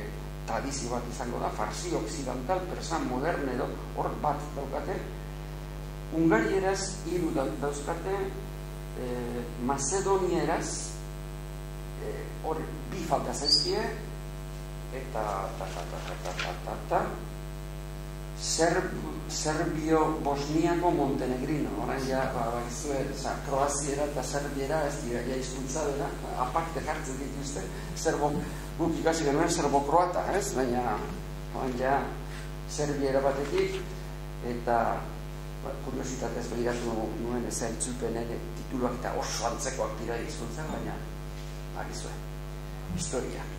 [SPEAKER 3] tradizio bat izango da, farsi oksidental, persan modern edo, hor bat daukate, ungarieraz hiru dauzkate, eh, e, mazedonieraz, e, eh, hor bi falta zaizkie, eta ta ta ta ta ta ta ta, ta Serb, Serbio Bosniako Montenegrino, orain ja, ba, ba, za, Kroaziera eta Serbiera ez dira, ja izkuntza dira, aparte jartzen dituzte, Serbo, guk ikasi genuen Serbo-Kroata, ez, baina, orain ja, Serbiera batetik, eta, ba, kuriositatez behiratu nuen ez entzulpen ere, tituluak eta oso antzekoak dira izkuntza, baina, ba, izue, historia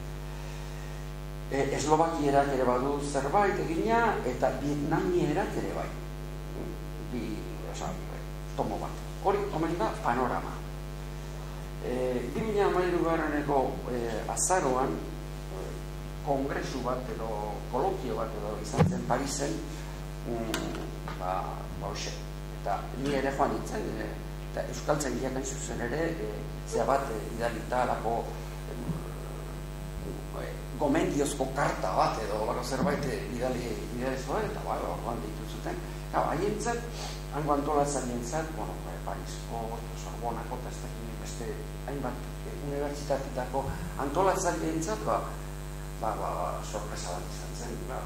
[SPEAKER 3] e, Eslovakierak ere badu zerbait egina eta Vietnamierak ere bai. Bi, oza, tomo bat. Hori omen da panorama. E, 2000 garraneko e, azaroan kongresu bat edo kolokio bat edo izan zen Parisen mm, ba, ba hoxe eta ni ere joan nintzen e, eta Euskaltzen giakan zuzen ere e, zea bat e, idalita lako gomendiozko karta bat edo bako zerbait bidali bidali zuen eta bai orduan ditu zuten. Gau, haientzat, hango antolatzen dintzat, bueno, Parisko, Sorbonako, eta ez beste hainbat eh, unibertsitatetako antolatzen dintzat, ba, ba, ba, sorpresa bat izan zen, ba,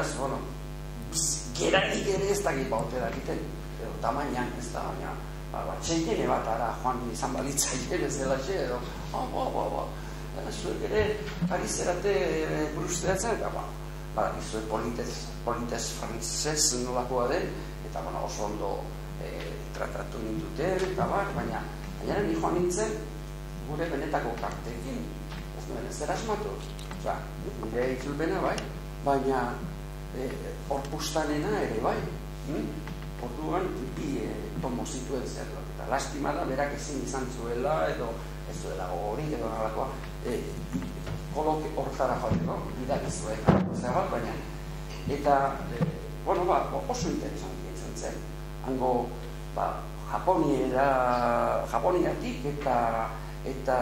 [SPEAKER 3] ez, bueno, geranik ere ez dakit baute dakiten, edo tamainan ez da, baina, ba, ba, txeikene bat ara joan izan balitza ere zela xe, edo, ba, ba, ba, ba, zuek ere Pariserate e, burusteatzen eta ba, ba, izue politez, politez frantzez nolakoa den eta bueno, oso ondo e, tratatu ninduten eta bar, baina baina ni joan nintzen gure benetako kartekin ez nuen ez erasmatu Osa, nire itzulpena bai baina e, orpustanena ere bai hm? Orduan bi e, tomo zituen zer eta lastima da berak ezin izan zuela edo ez zuela hori edo nolakoa e, kolok hortara joateko, bidak zuen, zer bat, baina. Eta, e, bueno, ba, oso interesanti izan zen. Hango, ba, Japoniera, Japoniatik eta eta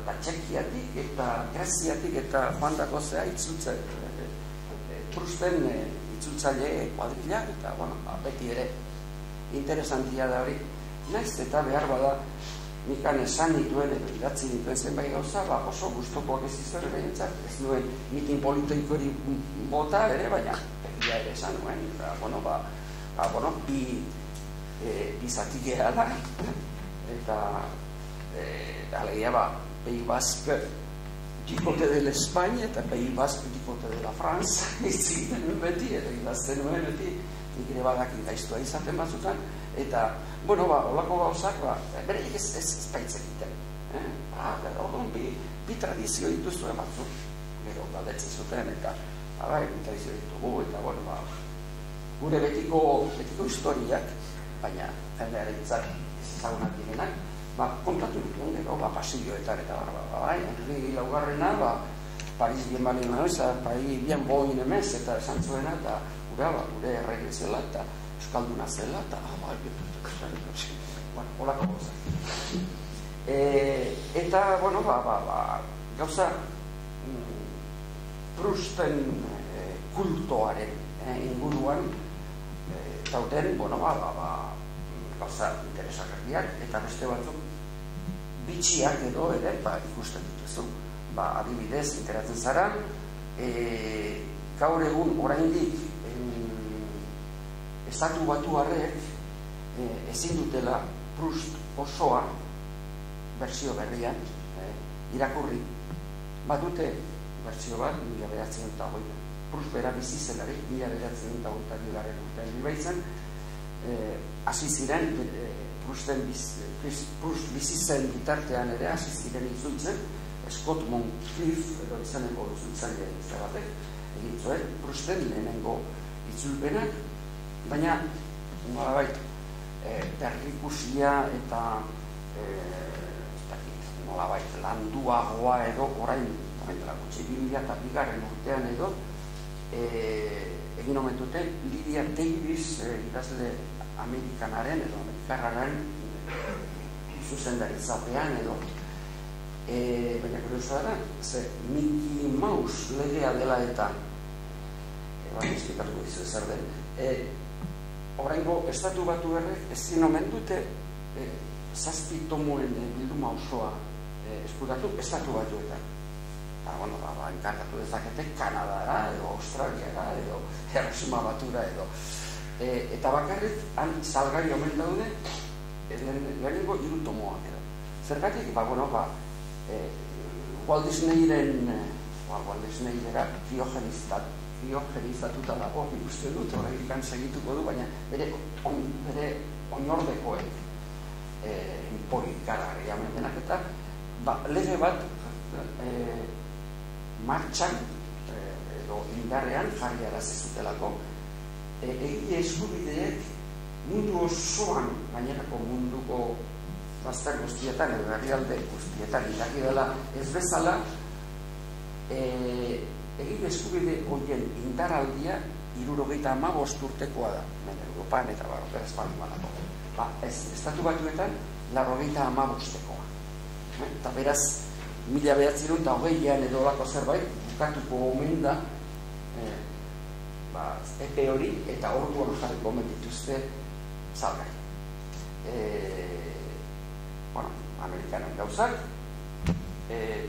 [SPEAKER 3] eta Txekiatik eta Greziatik eta joan dako zea itzultzen e, e, trusten e, itzultzaile kuadrilak eta, bueno, ba, beti ere interesantia da hori. Naiz eta behar bada nikan esan dituen edo idatzi dituen zenbait gauza, ba oso gustokoak ez izan behintzat, ez duen mitin politikoari bota ere, baina egia ere esan nuen, eta, bueno, ba, ba, bueno, bi, e, bi zatik da, eta, e, alegia, ba, Pei Basque dikote de l'Espagne eta Pei Basque dikote de la France, iziten beti, edo idazten nuen beti, nik ere badakin gaiztua izaten batzutan, eta, bueno, ba, olako gauzak, ba, bere ez, ez, ez baitz egiten. Eh? Ba, orduan, bi, bi tradizio dituzue batzuk, gero, galdetzen zuten, eta, ba, bi tradizio ditugu, eta, bueno, ba, gure betiko, betiko historiak, baina, jendearen itzak, ez ezagunak direnak, ba, kontatu dituen, gero, ba, pasilloetan, eta, ba, ba, ba, Henri laugarrena, ba, Paris bien bali nahiza, Paris bien boin emez, eta esan zuena, eta, gure, ba, gure errege zela, eta, euskalduna zela, eta, ah, ba, bueno, holako gauza. E, eta, bueno, ba, ba, ba, gauza mm, Prusten e, kultoaren e, inguruan e, dauden, bueno, ba, ba, ba, gauza interesakarriak eta beste batzuk bitxiak edo ere, ba, ikusten dituzu. Ba, adibidez, interatzen zara, e, gaur egun oraindik estatu batu harrek eh, ezin dutela Proust osoa berzio berrian eh, irakurri. Badute berzio bat mila beratzen eta hoi Proust bera bizi zelari mila beratzen eta hoi eta garen urtean bibaitzen eh, hasi ziren Prousten biz, Proust bizi zen bitartean ere hasi ziren itzultzen. Scott Moncrief edo izaneko itzultzen batek egin zuen Prousten lehenengo itzulpenak baina nola baita e, berrikusia eta e, nola baita landuagoa edo orain baita gutxi bilia eta bigarren urtean edo egin omen dute Lydia Davis e, idazle amerikanaren edo amerikarraren zuzendari zapean edo e, baina kuriosoa da ze Mickey Mouse legea dela eta e, baina esplikatuko dizu zer den e, oraingo estatu batu errek ezin omen dute e, zazpi tomuen e, bilduma osoa e, eskutatu estatu batuetan. Ba, bueno, ba, ba, enkargatu dezakete Kanadara edo Australiara edo Erresuma Batura edo. E, eta bakarrik han salgari omen daude lehenengo iru tomoak edo. Zergatik, ba, bueno, ba e, Walt Disneyren ba, Walt Disneyera kriogenizat kriogenizatuta dago ikuste dut, horrein ikan segituko du baina bere, on, bere oinordekoek e, impori gara denak eta ba, lege bat e, martxan eh, edo indarrean jarri arazizutelako e, egi eskubideek mundu osoan gainerako munduko bazter guztietan edo herrialde guztietan iraki dela ez bezala e, egi eskubide horien indaraldia irurogeita ama urtekoa da men Europan eta bar, beraz balako ba, ez, estatu batuetan larrogeita ama bostekoa eta beraz mila behatzerun eta hogeian edo lako zerbait bukatuko omen da eh, ba, epe hori eta orduan jarriko omen dituzte salgai. Eh, bueno, amerikanen gauzak eh,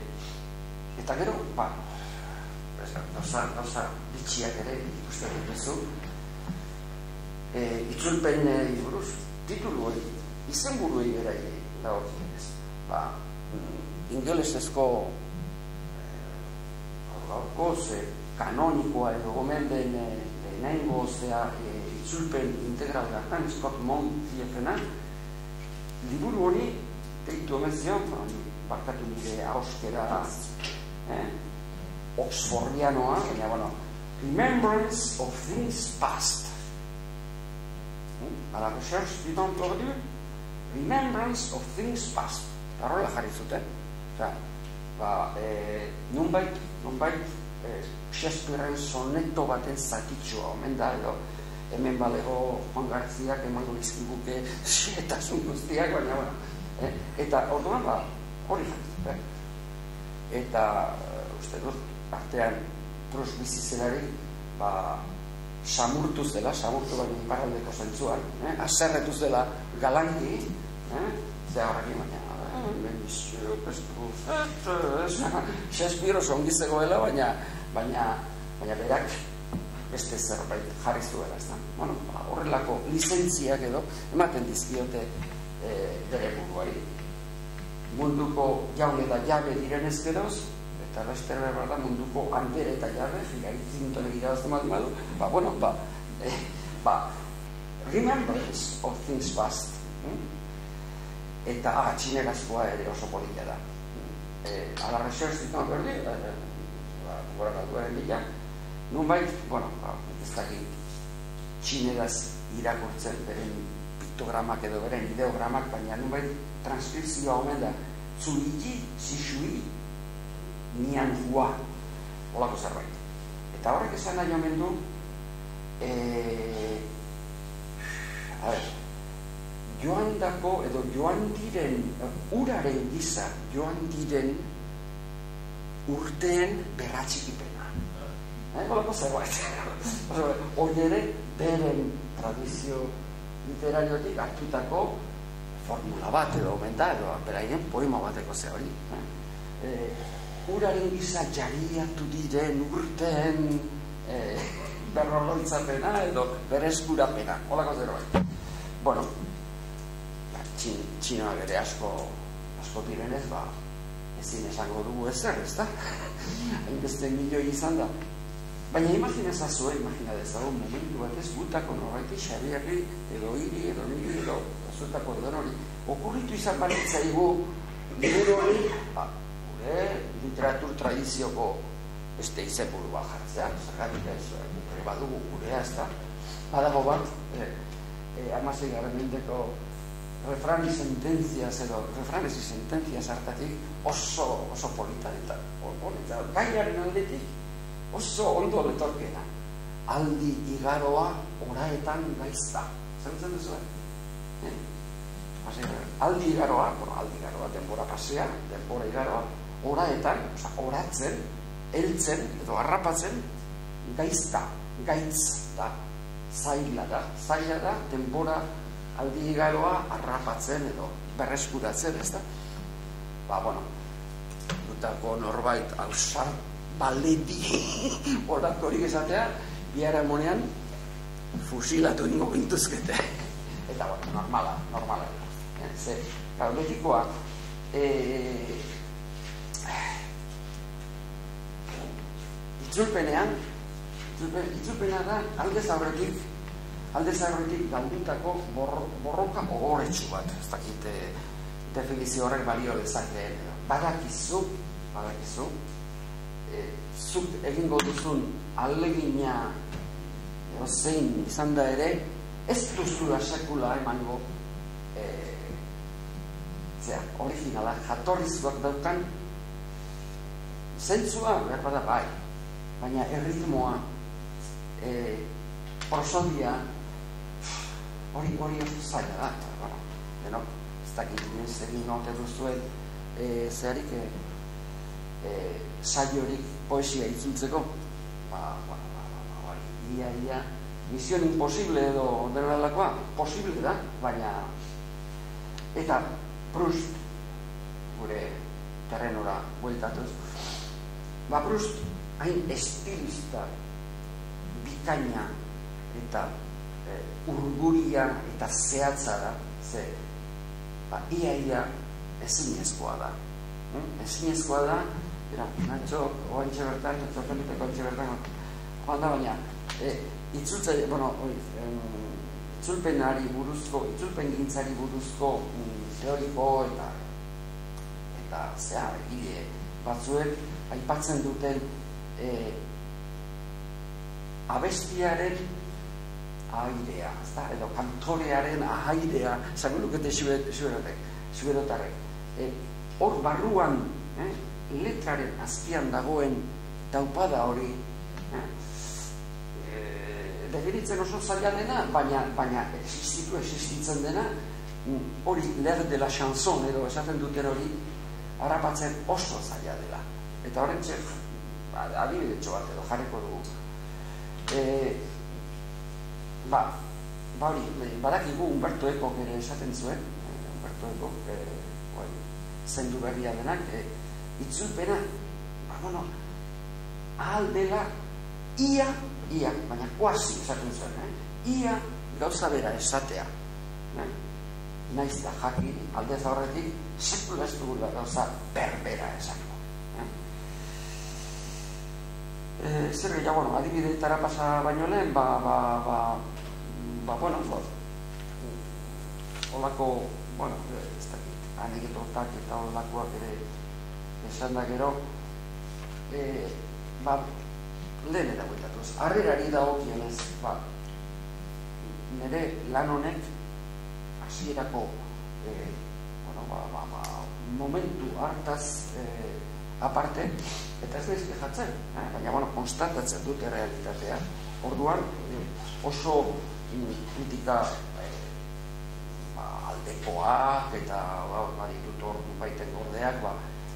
[SPEAKER 3] eta gero ba, gauza, gauza bitxiak ere ikusten dituzu eh, itzulpen eh, buruz titulu hori izen buruei gara da hori ba, ingelesezko gaurko ze kanonikoa edo gomen den lehenengo zea e, itzulpen integral gartan Scott Montiefena liburu hori deitu omen zion bakatu nire hauskera eh? Oxfordianoa baina bueno Remembrance of Things Past. A la recherche du temps perdu Remembrance of Things Past. Parola jarri zuten. Osa, ba, e, nunbait, nunbait, e, Shakespearean soneto baten zatitxoa, omen da, edo, hemen balego Juan Garziak emango izkibuke xietasun guztiak, baina, bueno, e, eta orduan, ba, hori jat, eh? eta, uste dut, artean, pros bizizenari, ba, samurtu zela, samurtu baina iparaldeko zentzuan, eh? aserretuz dela galanki, eh? ze horrekin baina, Shakespeare oso ongi zegoela, baina, baina, baina berak beste zerbait jarri zuela, ez da? Bueno, ba, horrelako lizentziak edo, ematen dizkiote e, bere buruari. Munduko jaun eta jabe diren ezkeroz, eta beste behar da munduko andere eta jabe, fila itzintone irabazte madu madu, ba, bueno, ba, eh, ba, remembrance of things past, hm? eta ah, txinerazkoa ere oso politia da. E, ala research ditu berdi, e, e, ba, gora kalduaren bila, nun bai, bueno, ba, ez dakit, txineraz irakurtzen beren piktogramak edo beren ideogramak, baina nun bai, transkripzioa omen da, zuriki, zixui, nian hua, olako zerbait. Eta horrek esan nahi omen du, e, a ver, joan dako edo joan diren uraren gisa joan diren urteen berratxikipena eh, bolako zerbait hori ere beren tradizio literariotik hartutako formula bat edo omen da edo beraien poema bateko ze hori eh? E, uraren gisa jariatu diren urteen eh, berroloitzapena edo berezkurapena holako zerbait bueno, txin, txinoa bere asko asko direnez, ba ezin esango dugu ezer, ez da? Hainbeste milioi izan da. Baina imagina zazue, imagina dezagun momentu bat ez gutako norbaiti xabiarri edo hiri edo niri edo azuetako edo hori. Okurritu izan baritza igu liburu hori, gure literatur tradizioko beste izepuru bat jartzea, zergatik ez, gure badugu gurea ez da. Badago bat, eh, eh, amasei garen mendeko refranes y sentencias edo refranes y sentencias hartatik oso oso polita eta polita gaiaren aldetik oso ondo letorkena. Aldi igaroa oraetan gaizta. Zer duzu? Eh? aldi igaroa, aldi igaroa, denbora pasea, denbora igaroa, oraetan, oza, oratzen, heltzen edo harrapatzen, gaizta, gaitz da, zaila da, zaila da, denbora aldi igaroa harrapatzen edo berreskuratzen, ez da? Ba, bueno, dutako norbait hausar baledi horako hori esatea, biara monean fusilatu ingo gintuzkete. Eta, bueno, normala, normala. Eh, ze, gaudetikoa, eh, itzulpenean, itzulpena da alde zaurretik, alde zaurretik galdutako borroka ogoretsu bat, ez dakit definizio horrek balio dezakeen. Badakizu, badakizu, e, zuk egingo duzun alegina zein izan da ere, ez duzula sekula emango e, zera, originala, jatorrizuak daukan zentzua, behar bai, baina erritmoa e, prosodia hori hori oso zaila da bueno, denok, ez dakit ez egin ote duzuen e, zeharik e, e, saiorik poesia itzultzeko ba, ba, ba, ba, ba, ia, ia misión imposible edo denalakoa posible da, baina eta Proust gure terrenora bueltatuz ba Proust hain estilista bikaina eta e, urguria eta zehatza da ze ba, ia ia ezinezkoa da hm? ezinezkoa da era, nantxo, oantxe bertan nantxo felipe koantxe bertan joan da baina e, itzultza, bueno oi, em, itzulpenari buruzko itzulpen gintzari buruzko mm, teoriko eta eta zea, egile batzuek aipatzen duten e, abestiaren airea, ezta? edo kantorearen airea, zango lukete zuberotarek. E, hor barruan, eh, letraren azpian dagoen taupada hori, eh, e, definitzen oso zaila dena, baina, baina existitu existitzen dena, hori ler de la chanson edo esaten duten hori, harrapatzen oso zaila dela. Eta horren txek, adibide bat edo jarriko dugu. E, ba, ba hori, badakigu Humberto Eko ere esaten zuen, Humberto Eko, e, oi, zendu berria denak, e, itzulpena, ba, bueno, ahal dela, ia, ia, baina kuasi esaten zuen, eh? ia gauza bera esatea. Eh? Naiz da jakin, aldez horretik, sekula ez dugula gauza berbera esatea. E, zer gehiago, bueno, adibidetara pasa baino lehen, ba, ba, ba, ba, bueno, ba, olako, bueno, ez dakit, anekdotak eta olakoak ere esan da gero, e, ba, lehen eta guetatuz, arrerari da okionez, ba, nire lan honek hasierako e, bueno, ba, ba, ba, momentu hartaz e, aparte, eta ez daizke jatzen, eh? baina bueno, konstatatzen dute realitatea. Orduan, oso kritika eh, ba, aldekoak eta ba, baditut hor baiten gordeak, ba,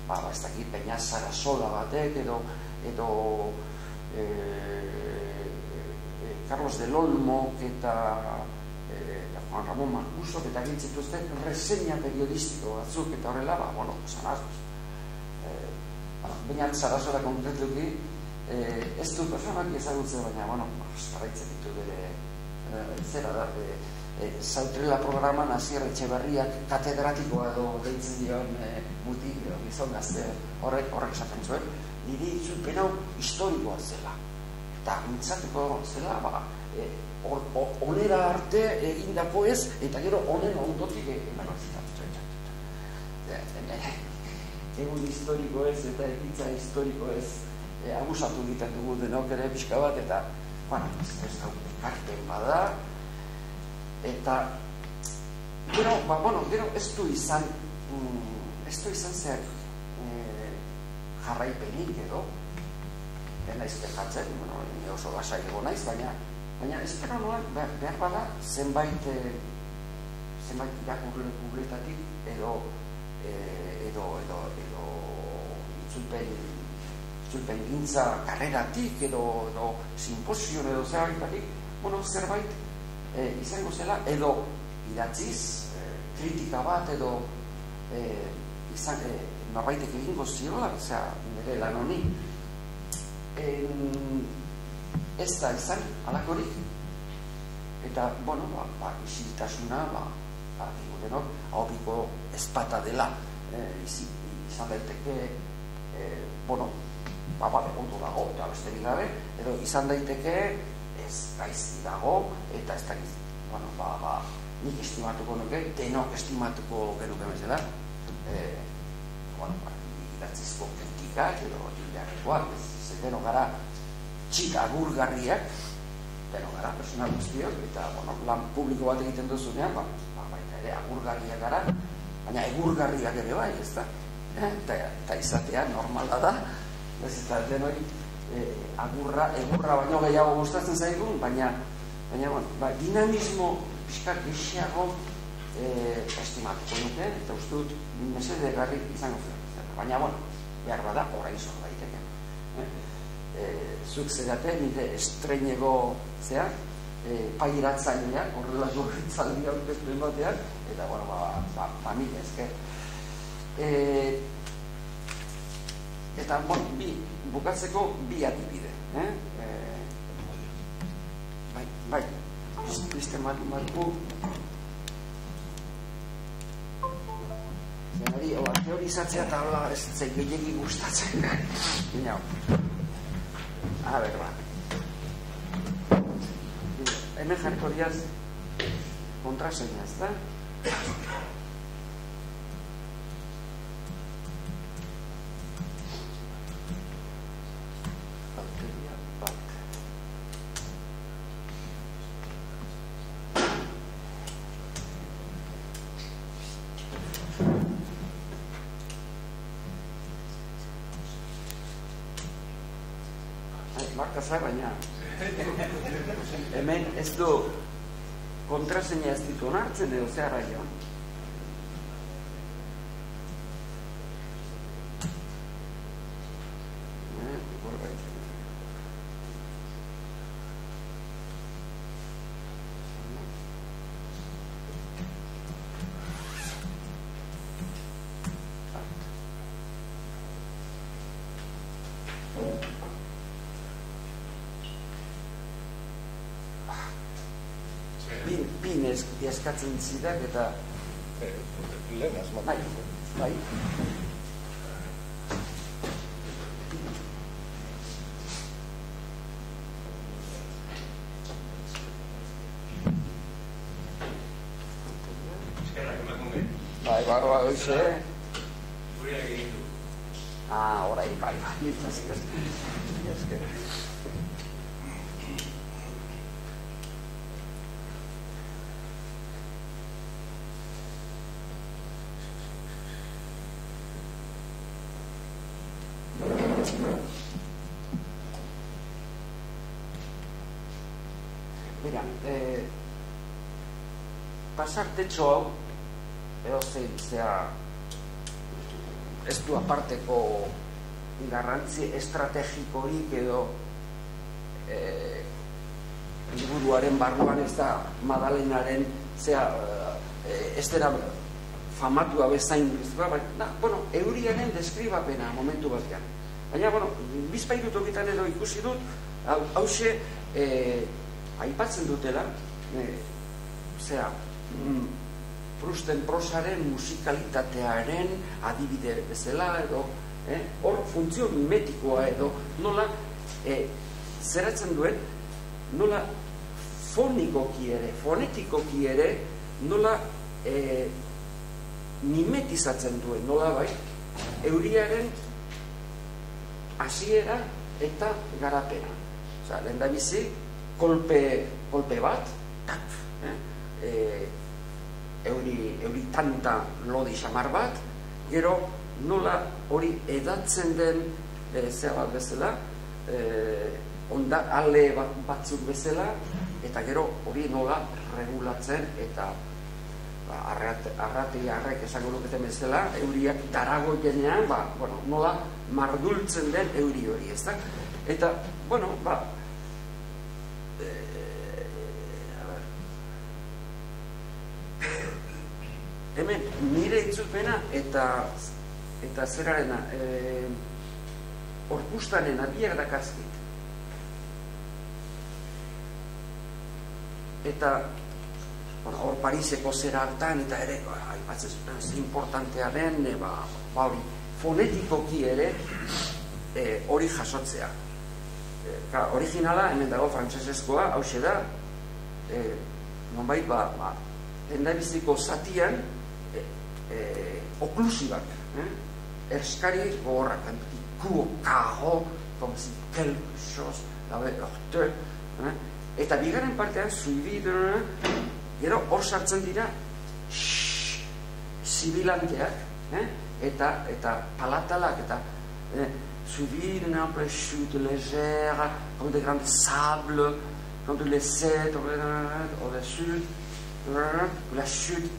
[SPEAKER 3] ba, ba ez dakit peina zara batek edo edo e, e, Carlos del Olmo eta e, Juan Ramón Marcuso eta gintzituzten reseña periodistiko batzuk eta horrela, ba, bueno, sanazuz baina zarazora konkretuki eh, ez du personak ezagutzen baina bueno, jarraitzen ditu bere eh, zera da e, e, zautrela programan azier etxeberriak katedratikoa edo deitzen dion e, muti gizon gazte horrek horrek esaten zuen niri itzulpen hau historikoa zela. Eta mintzatuko zela ba, e, onera arte egindako ez eta gero onen ondotik egin egun historiko ez eta ekitza historiko ez e, abusatu egiten dugu denok ere pixka bat eta bueno, ez, ez da karten bada. Eta gero, ba, bueno, gero ez du izan mm, ez du izan zer e, jarraipenik edo. Naiz kejatzen, bueno, oso lasai egon naiz, baina baina espero noan behar bada zenbait e, zenbait irakurle publitatik edo edo edo edo itzulpen itzulpen gintza karreratik edo edo simposion edo zerbaitatik bueno, zerbait e, izango zela edo idatziz e, kritika bat edo e, izan, e, norbaitek egingo ziola, osea, nire lan honi. Ez da izan alakorik eta bueno ba, ba isiltasuna ba ba denok aurriko espata dela eh, izan daiteke eh, bueno ba ba ondo dago eta beste gabe edo izan daiteke ez gaizki dago eta ez dakiz bueno ba ba nik estimatuko nuke denok estimatuko genuke bezala eh bueno ba idatzizko kritika edo dindarekoak ez denok gara txika agurgarriak deno gara, personal guztiok, eta bueno, lan publiko bat egiten duzunean, ba, ba, baita ere agurgarriak gara, baina egurgarriak ere bai, ez da? Eh? Eta, eta izatea normala da, ez eta denoi e, agurra, egurra baino gehiago gustatzen zaigun, baina, baina bueno, ba, dinamismo pixkar gehiago e, estimatuko nuke, eta uste dut mesede garri izango zen. Baina, bueno, behar bada, orain zor daiteke. E, zuk zerate, nire estrenego zea, e, pairatzaileak, horrela jorritzaldi aurkeztu batean, eta, bueno, ba, ba, ba mila ezker. E, eta, bon, bi, bukatzeko bi adibide. Eh? E, bai, bai, piste matu matu, Zenari, oa, teorizatzea eta hola ez zei gehiagi gustatzen. Ina, A ver, va. Hemen jarriko diaz kontraseina, ez da? marka baina hemen ez du kontraseina ez ditu onartzen edo zeharra joan eskatzen zidak eta
[SPEAKER 1] eh, lehen asmatu
[SPEAKER 3] bai, bai. Bai, bai, bai, oize. Ah, orai, bai, bai, esker. Esker. Pasartetxo hau edo zein zea ez du aparteko garrantzi estrategikorik edo e, liburuaren barruan ez da Madalenaren zea e, ez dira famatua bezain baina, bueno, euriaren deskribapena momentu batean. Baina, bueno, bizpairu tokitan edo ikusi dut hause e, aipatzen dutela e, zea Mm, Prusten prosaren musikalitatearen adibide bezala edo eh, hor funtzio mimetikoa edo nola eh, zeratzen duen nola fonikoki ere, fonetikoki ere nola eh, mimetizatzen duen nola bai euriaren hasiera eta garapena. Osa, lehen da bizi kolpe, kolpe bat tak, eh, eh, euri, euri tanta lodi xamar bat, gero nola hori edatzen den e, zea bat bezala, e, onda ale batzuk bezala eta gero hori nola regulatzen eta ba, arrati arrek esango lukete bezala euriak darago jenean ba, bueno, nola mardultzen den euri hori ez da eta bueno ba, e, hemen nire itzulpena eta eta zerarena e, orkustanen adiak dakazkit eta bueno, hor Pariseko zera hartan eta ere ba, aipatzen zuten importantea den e, ba, ba hori fonetikoki ere e, hori jasotzea. E, ka, originala hemen dago frantsesezkoa hau da e, nonbait ba, ba endabiziko zatian e, oklusibak eh? eskari gogorrak kuo kago comme si quelque chose avait heurté eh? eta bigarren partean zuibidu gero hor sartzen dira zibilanteak eh? eta eta palatalak eta eh? suivi d'un ample chute légère comme des grandes sables comme de l'essai au-dessus la chute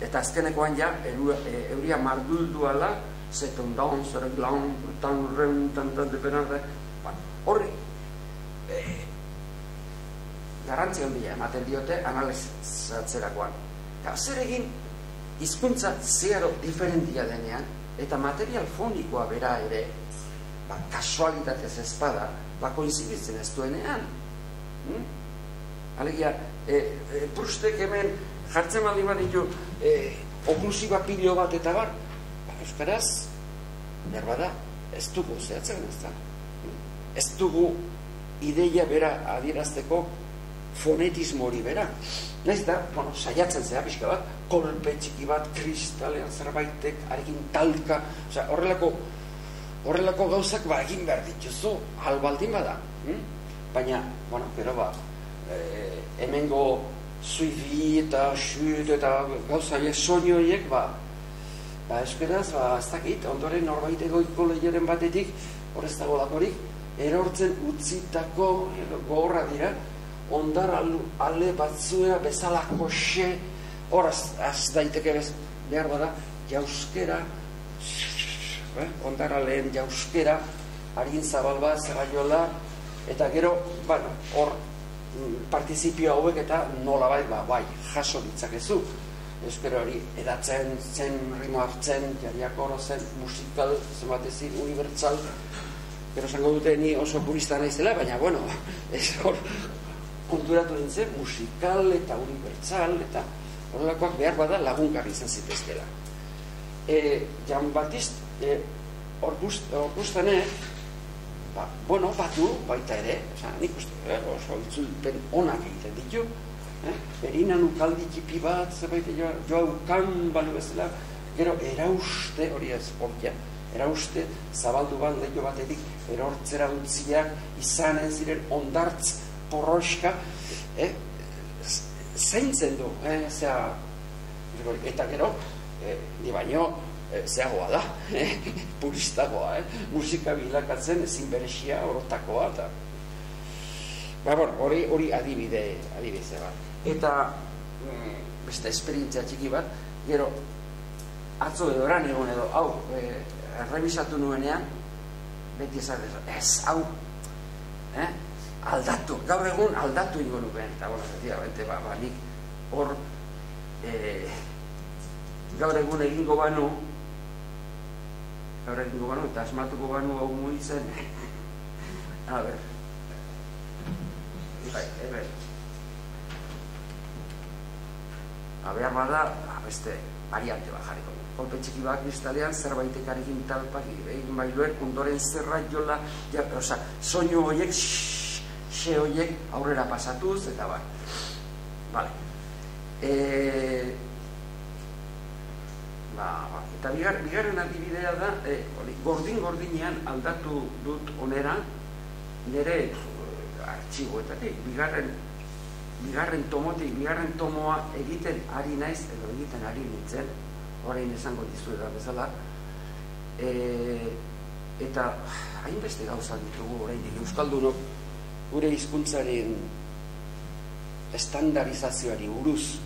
[SPEAKER 3] eta azkenekoan ja euria marduldu ala zeton daun, zer glan, tan reun, tan tan de penarte ba, horri e, garrantzi handia ematen diote analizatzerakoan. Eta zer egin hizkuntza zeharo diferentia denean eta material fonikoa bera ere ba, kasualitatez ezpada ba, koinzibitzen ez duenean. Hmm? alegia e, e, prustek hemen jartzen baldin baditu e, oklusiba pilo bat eta bar ba, euskaraz behar bada ez dugu zehatzen ez da ez dugu ideia bera adierazteko fonetismo hori bera Naiz da, bueno, saiatzen zea pixka bat, kolpe txiki bat, kristalean zerbaitek, arekin talka, osea, horrelako, horrelako gauzak ba egin behar dituzu, albaldin bada. Hm? Baina, bueno, pero ba, e, hemengo suivi eta xut eta gauza soño horiek, ba, ba, eskeraz, ba, ez dakit, ondoren norbait egoiko lehiaren batetik, horrez dago lakorik, erortzen utzitako gogorra dira, ondar ale batzuea bezalako xe, horaz, az daiteke bez, behar bada, jauskera, eh, ondar aleen jauskera, harin zabal bat, zerraiola, eta gero, bueno, hor, partizipio hauek eta nola bai, ba, bai, jaso ditzakezu. Espero hori, edatzen, zen, rimo hartzen, jariak oro zen, musikal, zenbat ezin, unibertsal, pero zango dute ni oso purista naizela, baina, bueno, ez hor, konturatu dintzen, musikal eta unibertsal, eta horrelakoak behar bada lagungarri izan zitezkela. E, Jan Batist, e, orkustanek, ba, bueno, batu, baita ere, oza, nik uste, eh, oso itzulpen onak egiten ditu, eh? berinan ukaldi txipi bat, zerbait joa, joa ukan balu bezala, gero erauste, hori ez, orkia, erauste, zabaldu bat lehio batetik, erortzera utziak, izanen ziren ondartz porroska, eh? zeintzen du, eh? Zea, eta gero, eh, ni baino, e, zeagoa da, eh? puristagoa, eh? musika bilakatzen ezin beresia orotakoa eta ba, bueno, hori, hori adibide adibide bat eta mm, beste esperientzia txiki bat gero atzo edo oran egon edo hau e, revisatu nuenean beti ez ez hau eh? aldatu, gaur egun aldatu ingo nuen eta bueno, efectivamente, ba, ba, nik hor e, gaur egun egingo banu egingo banu, eta asmatuko banu hau muitzen. A ber. Bai, ebe. A behar bada, ba, beste variante bat jarriko. Kolpe txiki bat kristalean, zerbaitek arekin talpak, egin bailuen, ondoren zerra jola, ja, oza, soinu horiek, xe horiek aurrera pasatuz, eta ba. Vale. Eh, ba, ba. eta bigar, bigarren adibidea da e, gordin gordinean aldatu dut onera nire eh, artxiboetatik. Bigarren bigarren tomotik, bigarren tomoa egiten ari naiz, edo egiten ari nintzen orain esango dizu da bezala. E, eta hainbeste gauza ditugu oraindik. Euskaldunok gure hizkuntzaren estandarizazioari buruz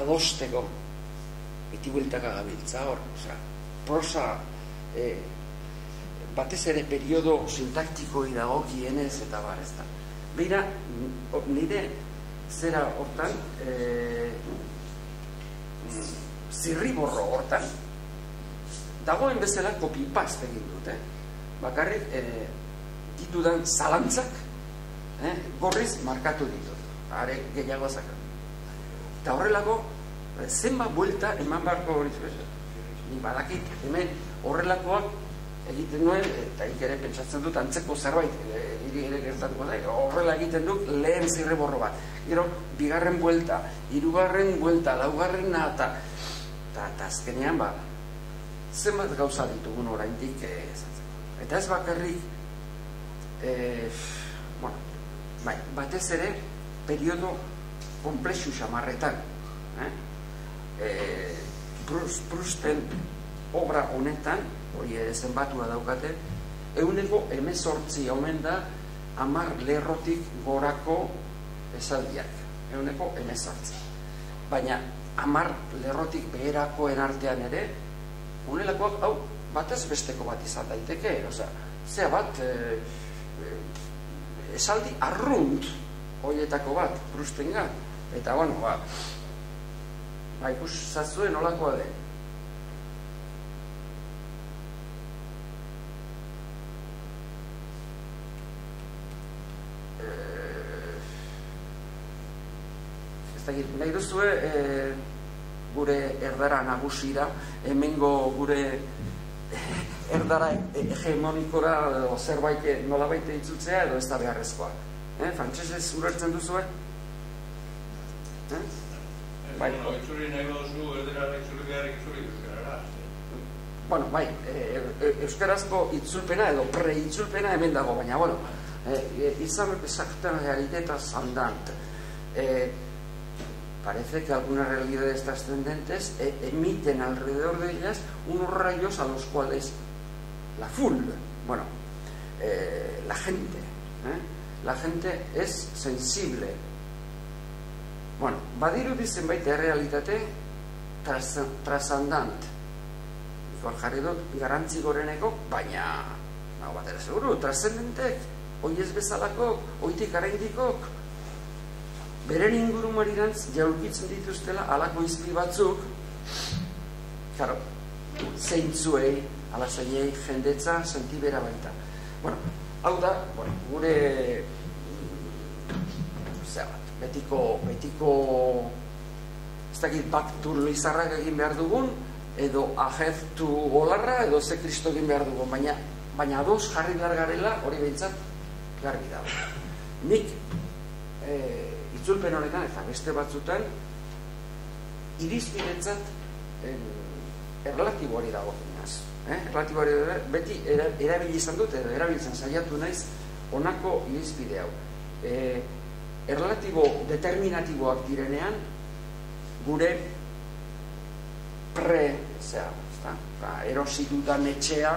[SPEAKER 3] adosteko beti bueltaka gabiltza hor, osea, prosa e, batez ere periodo sintaktikoi dagokienez eta bar, ez da. Beira, nire zera hortan, e, zirriborro hortan, dagoen bezala kopi past egin dute. Bakarrik, e, ditudan zalantzak, eh, gorriz markatu ditut. Are gehiago zakatu. Eta horrelako, zenba buelta eman barko hori Ni badakit, hemen horrelakoak egiten duen, eta ikere pentsatzen dut antzeko zerbait, hiri ere gertatuko da, horrela egiten dut lehen zirre borro bat. Gero, bigarren buelta, hirugarren buelta, laugarren eta eta azkenean ba, zenbat gauza ditugun oraindik e, eta ez bakarrik e, bueno, bai, batez ere periodo komplexu xamarretan eh? E, Prusten obra honetan hori zenbatua daukate euneko emezortzi omen da amar lerrotik gorako esaldiak euneko emezortzi baina amar lerrotik beherakoen artean ere unelakoak, hau, batez besteko bat izan daiteke, osea, zea bat, e, e, esaldi arrunt hoietako bat, prustenga, eta bueno, ba, ba ikus zazuen olakoa den. Eh, ez da, nahi duzue, e, gure erdara nagusira, hemengo gure erdara hegemonikora o zerbait nolabait itzutzea edo ez da beharrezkoa. Eh, frantsesez ulertzen duzu eh?
[SPEAKER 4] Eh? Bai,
[SPEAKER 3] Bueno, bai, e, e, euskarazko itzulpena edo pre-itzulpena hemen dago, baina, bueno, e, izan exacta realidad ascendant. Eh, parece que algunas realidades trascendentes eh, emiten alrededor de ellas unos rayos a los cuales la full, bueno, eh, la gente, eh, la gente es sensible. Bueno, badiru dicen baita realitate trascendant. Ikon jarri dut, garantzi goreneko, baina, nago batera seguru, trascendentek, oiez bezalako, oitik araindikok, beren inguru marirantz jaulkitzen dituztela alako izpi batzuk. Karo, zeintzuei alasaiei jendetza sentibera baita. Bueno, hau da bueno, gure zer bat, betiko betiko ez dakit bak turlo izarrak egin behar dugun edo aheztu golarra edo ze kristo egin behar dugun baina, baina ados jarri behar garela hori behintzat garbi dago nik eh, itzulpen honetan eta beste batzutan irizpidetzat erlatiboari dago zinaz. Eh? Erlatiboari beti erabili izan dut, edo erabiltzen saiatu naiz honako irizpide hau. E, erlatibo determinatiboak direnean gure pre, zera, ezta? Ba, erosi dudan etxea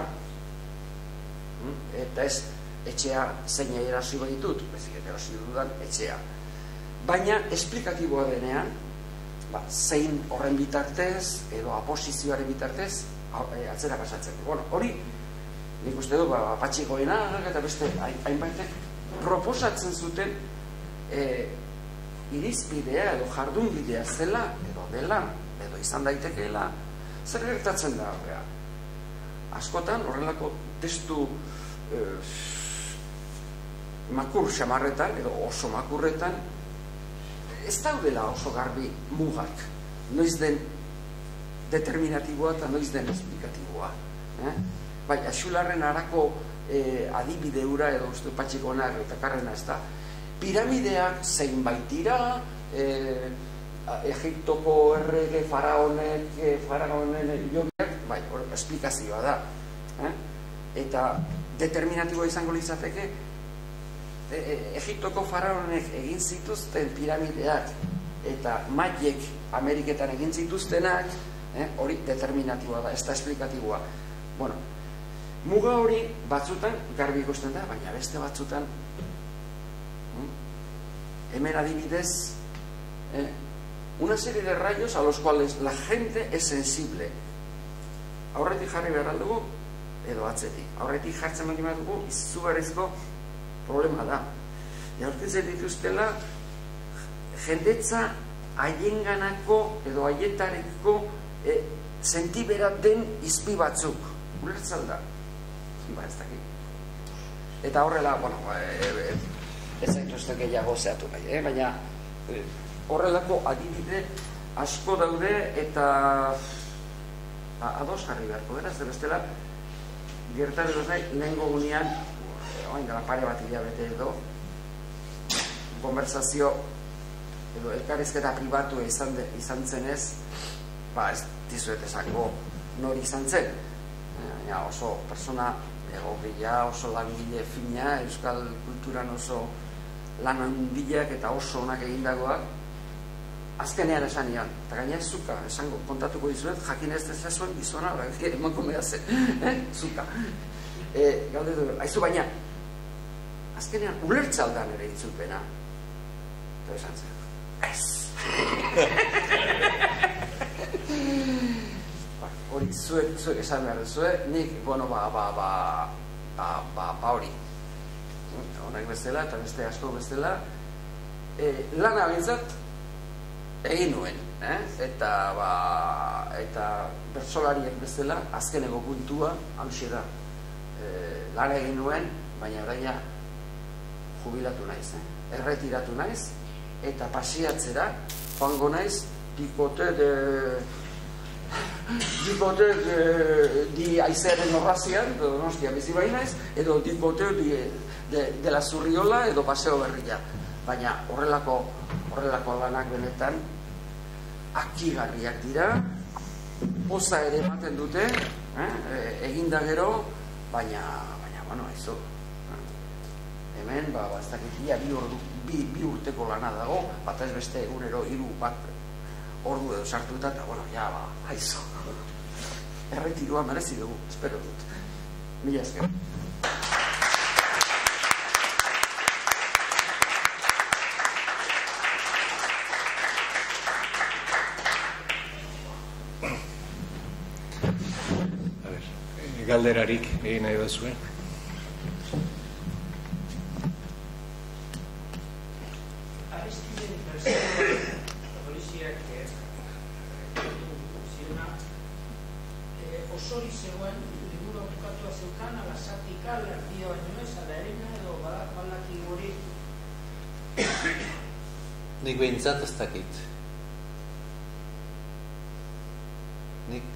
[SPEAKER 3] hm? eta ez etxea zein erosi ditut, bezik erosi dudan etxea baina esplikatiboa denean ba, zein horren bitartez edo aposizioaren bitartez e, atzera pasatzen bueno, hori nik uste du ba, patxikoena eta beste hainbaitek proposatzen zuten e, irizpidea edo jardunbidea zela edo dela edo izan daitekeela zer gertatzen da horrea askotan horrelako testu e, makur xamarretan edo oso makurretan ez daudela oso garbi mugak. Noiz den determinatiboa eta noiz den esplikatiboa eh? bai, asularren arako eh, adibide ura edo uste patxiko eta karrena ez da piramideak zein baitira eh, Egiptoko errege faraonek eh, faraonen jobiak bai, or, esplikazioa da eh? eta determinatiboa izango litzateke e, e, Egiptoko faraonek egin zituzten piramideak eta maiek Ameriketan egin zituztenak eh, hori determinatiboa da, ez da esplikatiboa bueno, Muga hori batzutan garbi ikusten da, baina beste batzutan? Hemen adibidez eh, una serie de rayos a los cuales la gente es sensible. Aurretik jarri behar aldugu edo atzetik. Aurretik jartzen behar dugu izugarrizko problema da. Jaurkitzen dituztela jendetza haienganako edo haietarekiko e, sentibera den izpi batzuk. Ulertzen da ba ez dakit. Eta horrela bueno, e, e, ez zaituzte gehiago zehatu nahi eh? baina e, horrelako adibide asko daude eta ba, ados jarri beharko dira, ez bestela gertatu nahi, lehen gogunean oain dela pare bat hilabete edo konversazio edo elkarrizketa pribatu izan, de, izan zenez ba ez dizuet esako nori izan zen ja, oso persona egokia, oso langile fina, euskal kulturan oso lan handiak eta oso onak egindagoak azkenean esan nian, eta gaina zuka, esango, kontatuko dizuet, jakin ez ez zuen gizona, emanko mea zen, eh? zuka. E, gaude du, aizu baina, azkenean ulertzaldan ere itzulpena. Eta esan zen, ez. ba, hori, zuek, zuek esan behar zuek, nik, bueno, ba, ba, ba, ba, ba, ba hori. Honak bestela, eta beste asko bestela, e, lana bintzat, egin nuen, eh? eta ba, eta bertsolariek bezala azkeneko puntua hauxe da. E, lan egin nuen, baina oraina jubilatu naiz, eh? erretiratu naiz eta pasiatzera joango naiz dikote de dikote de, di aizeren horrazian, donostia bizi naiz, edo dikote di, de, de la zurriola edo paseo berria. Baina horrelako horrelako lanak benetan akigarriak dira poza ere ematen dute eh? E, eginda gero baina, baina, bueno, eso hemen, ba, ba ez dakit bi, ordu, bi, bi urteko lana dago bat ez beste egunero hiru bat ordu edo sartu eta, bueno, ja, ba, haizo erretirua merezi dugu, espero dut. Mila esker.
[SPEAKER 1] Galderarik egin nahi duzu, eh?
[SPEAKER 5] Osori zegoen, liburu bukatua zeukan, ala zatika, lerdia baino ez, ala erena edo balaki hori.
[SPEAKER 2] Nik behintzat ez dakit. Nik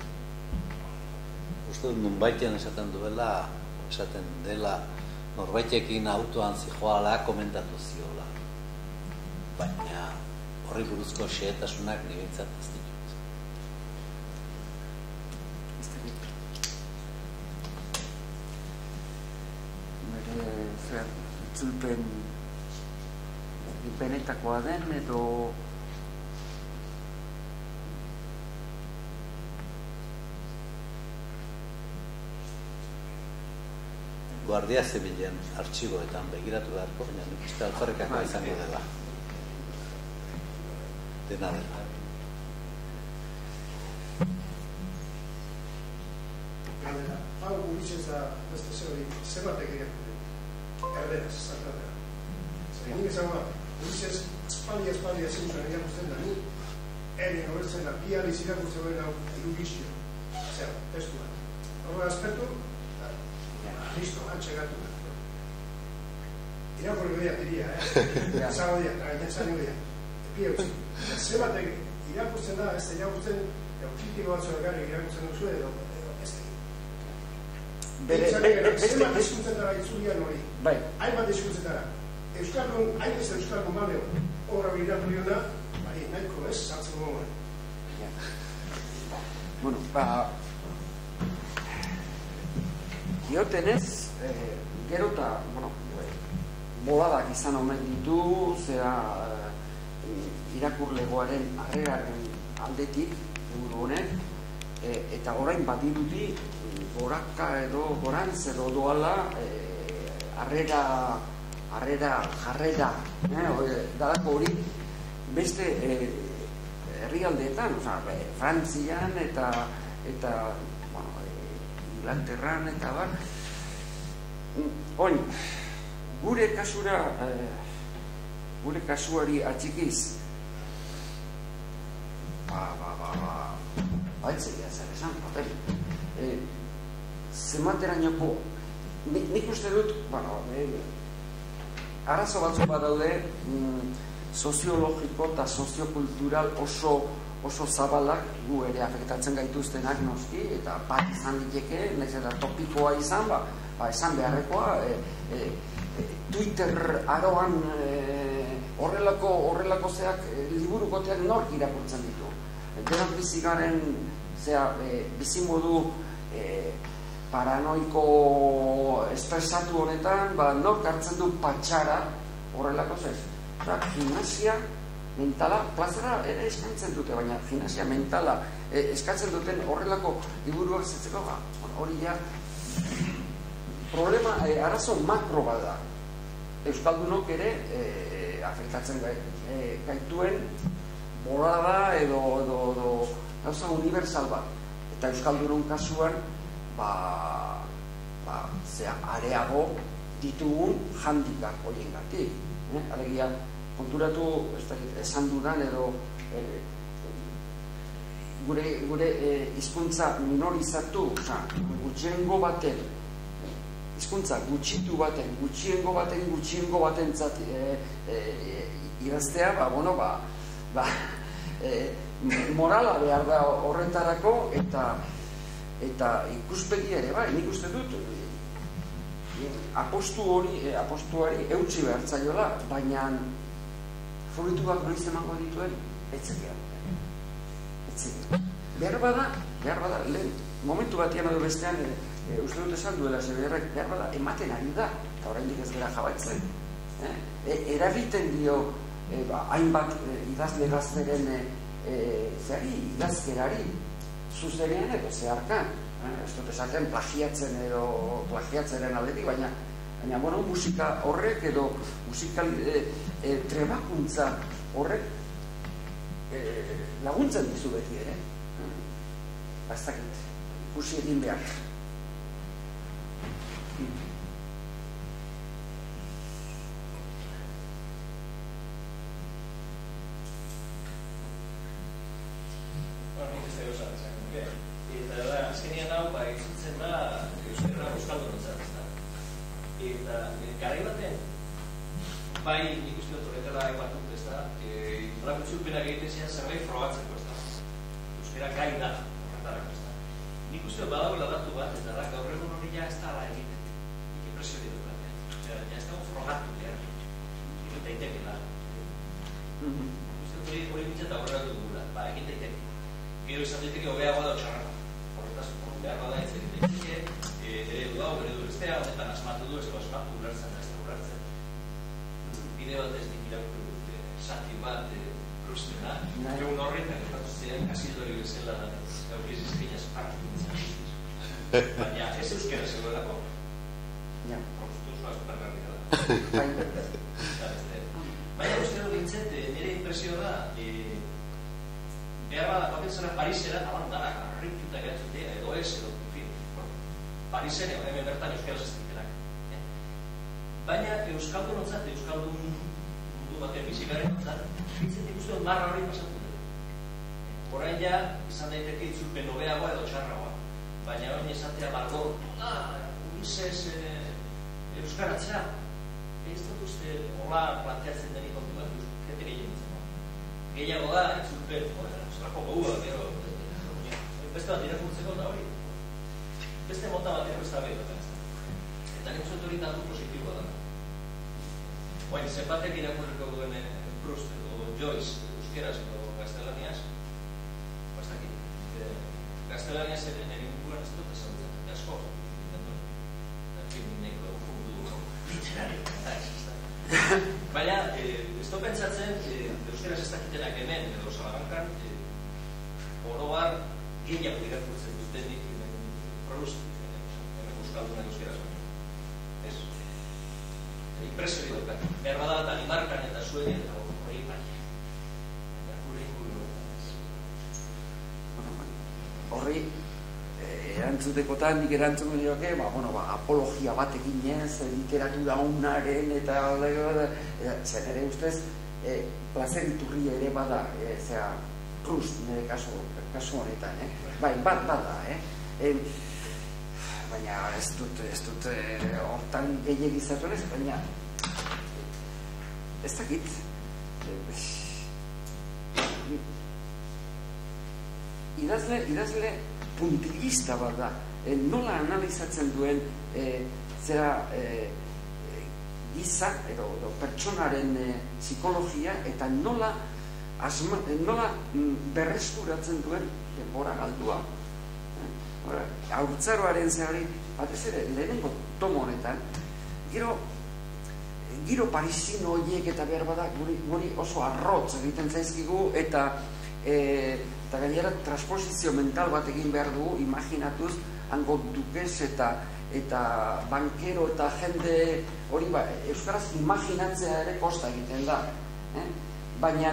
[SPEAKER 2] nunbaitean esaten duela, esaten dela norbaitekin autoan zijoala komentatu ziola. Baina horri buruzko xehetasunak nibintzat ez ditut.
[SPEAKER 3] Bere, zer, itzulpen benetakoa den edo
[SPEAKER 2] Guardia Zibilen artxiboetan begiratu beharko, baina nik uste alfarrekako izango dela. Dena dela.
[SPEAKER 6] Galdera, hau guritzen da beste zehori, zenbat egiriak erderaz, zartadera. Zer, nik esan bat, guritzen espaldi espaldi ezin zuen irakusten da, ni erien horretzen da, bi aliz irakusten hau erugizio, zer, testua. Horre aspektu, listo, antxe gatu. Irakurri goia diria, eh? Zago dia, gainetza ni goia. Epi eutzi. Ze batek irakurtzen da, ez da irakurtzen, edo kritiko batzu egarri irakurtzen duzu edo, ez da.
[SPEAKER 3] bere, bere,
[SPEAKER 6] Ze bat eskuntzen dara itzulian hori.
[SPEAKER 3] bai,
[SPEAKER 6] Hain bat eskuntzen dara. Euskaldun, hain ez Euskaldun baleo, horra irakurri hona, bai, nahiko ez, sartzen gogoan.
[SPEAKER 3] bueno, ba, diotenez, eh, gero eta, bueno, eh, boladak izan omen ditu, zera eh, irakurlegoaren arregaren aldetik, liburu honek, e, eta orain badirudi goraka edo gorantz edo doala e, arrera arrera jarrera eh, dalako hori beste e, herrialdeetan, oza, Frantzian eta eta bueno, Inglaterran eta bar oin gure kasura e, gure kasuari atxikiz. Ba, ba, ba, ba. Baitzegia zer esan, patel e, zematerainoko nik, nik uste dut bueno, e, arazo batzuk badaude mm, soziologiko eta soziokultural oso oso zabalak gu ere afektatzen gaituztenak noski eta bat izan liteke, nahiz eta topikoa izan, ba, ba esan beharrekoa e, e, Twitter aroan e, horrelako horrelako zeak e, liburukoteak nork irakurtzen ditu. Denok bizigaren zea e, bizimodu e, paranoiko estresatu honetan, ba, nork hartzen du patxara horrelako zez. Osa, gimnasia mentala, plazera ere eskaintzen dute, baina gimnasia mentala e, eskatzen duten horrelako liburuak zetzeko, ba, hori ja, problema, e, arazo makro bada. Euskaldunok ere e, afektatzen gai, e, gaituen bolada edo, edo, edo gauza universal bat. Eta Euskaldunon kasuan, ba, ba, zea, areago ditugun handikak horien gatik. Eh? Alegia, konturatu ez da, esan dudan edo e, gure, gure e, izkuntza minorizatu, oza, gutxiengo baten hizkuntza gutxitu baten, gutxiengo baten, gutxiengo baten zat, e, e, idaztea, ba, bueno, ba, ba e, morala behar da horretarako eta eta ikuspegi ere, bai, nik uste dut apostu hori, e, apostuari eutxi behar zaiola, baina fruitu bat noiz emango dituen, etzekia. Etzekia. Behar bada, behar bada, lehen, momentu batian edo bestean, e, e, uste dut esan duela, zeberrek, behar bada, ematen ari da, eta orain ez gara jabaitzen. Eh? E, eragiten dio, e, ba, hainbat e, idazle gazteren e, zeri, idazkerari, zuzenean edo zeharkan. Eh? Ez dut esaten plagiatzen edo plagiatzeren aldetik, baina baina bueno, musika horrek edo musikal e, e, trebakuntza horrek e, laguntzen dizu beti ere. Eh? Bastakit, ikusi egin behar.
[SPEAKER 4] bai, nik uste dut horretara egon dut, ez da, e, egiten zian zerbait frogatzeko, ez da. Euskera gai da, horretarako, ez da. Nik uste dut badagoela datu bat, eta da, gaur egun hori ja ez da ala egiten. Nik impresio dut bat, ja, ja ez dago frogatu, ja. Nik eta iteke da. Uste dut hori hori mitzat aurrera dugula, ba, egin daiteke. Gero izan daiteke hobeagoa da txarra. Horretaz, Parisera, hemen bertan euskera zaztikenak. Baina Euskaldun ontzat, Euskaldun mundu batean bizi garen ontzat, bitzen ikusten marra hori pasatu dut. Horain ja, izan daiteke itzulpen nobeagoa edo txarragoa. Baina hori esatea bargo, ah, Ulises e, Euskaratzea, ez dut uste hola planteatzen denik kontu bat, keten egin Gehiago da, itzulpen, zelako gogua, gero, beste bat irakurtzeko da hori. Beste mota bat ero ez da behar. Eta nik uste hori datu positiboa da. Oain, zenbatek irakurriko duen eh, Proust edo Joyce, euskeraz edo gaztelaniaz, bastakit. Eh, gaztelaniaz ere nire inguruan ez dut ezagutzen, eta asko, fin, neko fundu literario. Baina, eh, ez dut pentsatzen, eh, euskeraz ez dakitenak hemen, edo salamankan, eh, oro bar, gehiago irakurtzen dutenik hemen Proust, hemen Euskaldunak euskeraz baino. Ez. Impresio daukat. Behar bada Danimarkan eta Suedian eta hori bai. Baina gure inguru ez.
[SPEAKER 3] horri eh, erantzutekotan nik erantzun nioke, ba, bueno, ba, apologia bat eginez, eh, literatura unaren eta e, zen ere ustez e, placer iturri ere bada, e, zera, Proust nire kasu, kasu honetan, eh? bai, bat bada, eh? E, baina ez dut, ez dut e, hortan gehiagizatu ez, baina ez dakit, e, idazle, idazle puntilista bat da. E, nola analizatzen duen e, zera e, e, giza edo, edo pertsonaren e, psikologia eta nola asma, e, nola mm, berreskuratzen duen denbora galdua. Ora, Haurtzaroaren zehari, batez ere, lehenengo tomo honetan, gero giro parisino horiek eta behar bada guri, guri oso arrotz egiten zaizkigu eta e, eta gainera transposizio mental bat egin behar dugu imaginatuz hango dukez eta eta bankero eta jende hori ba, euskaraz imaginatzea ere kosta egiten da eh? baina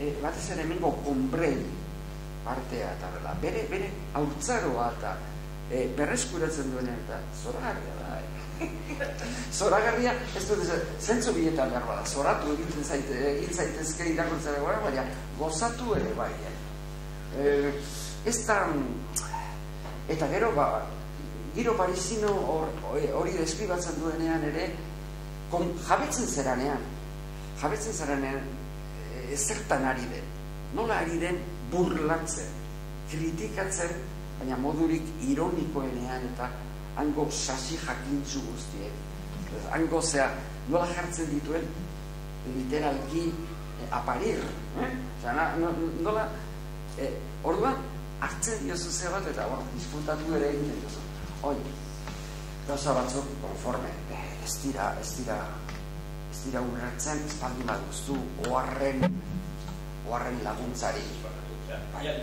[SPEAKER 3] e, batez ere hemengo konbren partea eta bela, bere, bere haurtzaroa eta e, berreskuratzen duen eta zoragarria da eh? zoragarria ez dut zentzu biletan behar bada zoratu egiten zaite egin zaitezke irakurtzera gara baina gozatu ere bai eh, ez da eta gero ba giro parisino hori or, deskribatzen duenean ere kon, jabetzen zeranean jabetzen zeranean e, ari den nola ari den burlatzen kritikatzen baina modurik ironikoenean eta hango sasi jakintzu guztiek. Hango zea, nola jartzen dituen, literalki eh, aparir. Eh? Zena, nola, eh, orduan, hartzen diozu ze bat, eta bueno, disfrutatu ere egiten diozu. Oi, gauza batzuk, konforme, eh, ez dira, ez dira, ez dira urratzen, espaldi baduztu, oarren, oarren laguntzari.
[SPEAKER 4] Bai,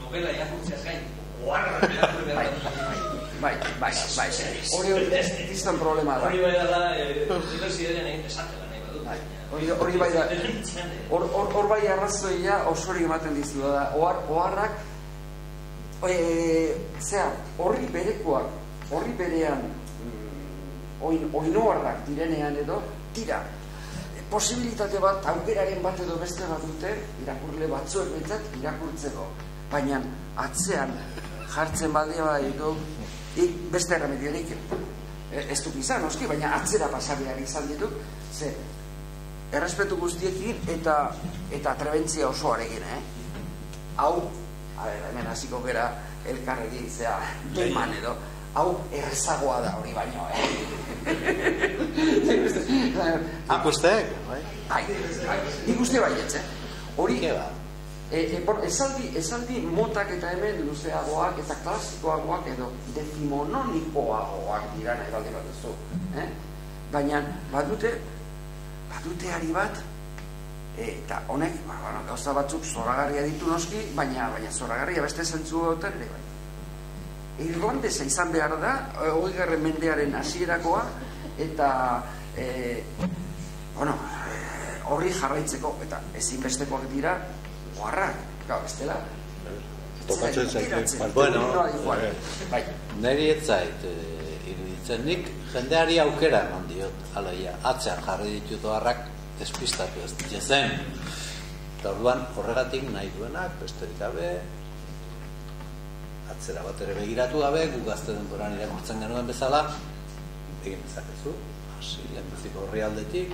[SPEAKER 4] novela irakurtzeaz gain, oarra
[SPEAKER 3] bai, bai, bai, bai, hori hori izan problema da.
[SPEAKER 4] Hori bai da, universitatean egin desatela nahi badut.
[SPEAKER 3] Bai, hori, hori bai da, hor, hor, hor bai arrazoia osori ematen dizu da, ohar, oharrak, e, zera, horri berekoak, horri berean, mm, oin, oinoarrak direnean edo, tira, posibilitate bat, aukeraren bat edo beste bat dute, irakurle batzuek betzat, irakurtzeko. Baina, atzean, jartzen badia bai edo ik beste erremediorik e, ez duk izan, oski, baina atzera pasabiak izan ditu, ze errespetu guztiekin eta eta trebentzia osoarekin, eh? Hau, a ber, hemen hasiko gera elkarrekin zea, eman edo, hau errezagoa da hori baino, eh?
[SPEAKER 2] Ikustek, bai?
[SPEAKER 3] Bai, bai, ikuste bai, etxe. Hori? E, e, por, esaldi, esaldi motak eta hemen luzeagoak eta klasikoagoak edo decimononikoagoak dira nahi balde bat duzu. Eh? Baina badute, badute ari bat, eta honek, ba, bueno, gauza batzuk zoragarria ditu noski, baina baina zoragarria beste zentzu ere bai. Irlandesa izan behar da, hori garren mendearen hasierakoa eta e, bueno, e, horri jarraitzeko, eta ezinbestekoak dira, oharrak, gau, bestela.
[SPEAKER 1] Tokatzen zaitu.
[SPEAKER 2] Bueno,
[SPEAKER 3] bai. bai.
[SPEAKER 2] Neri ez zait e, iruditzen nik jendeari aukera eman diot, aleia, atzean jarri ditut oharrak despistatu ez jezen. Eta orduan horregatik nahi duenak, besterik gabe, atzera bat ere begiratu gabe, gu gazte denboran irakurtzen genuen bezala, egin dezakezu, hasi lehenbiziko horri aldetik,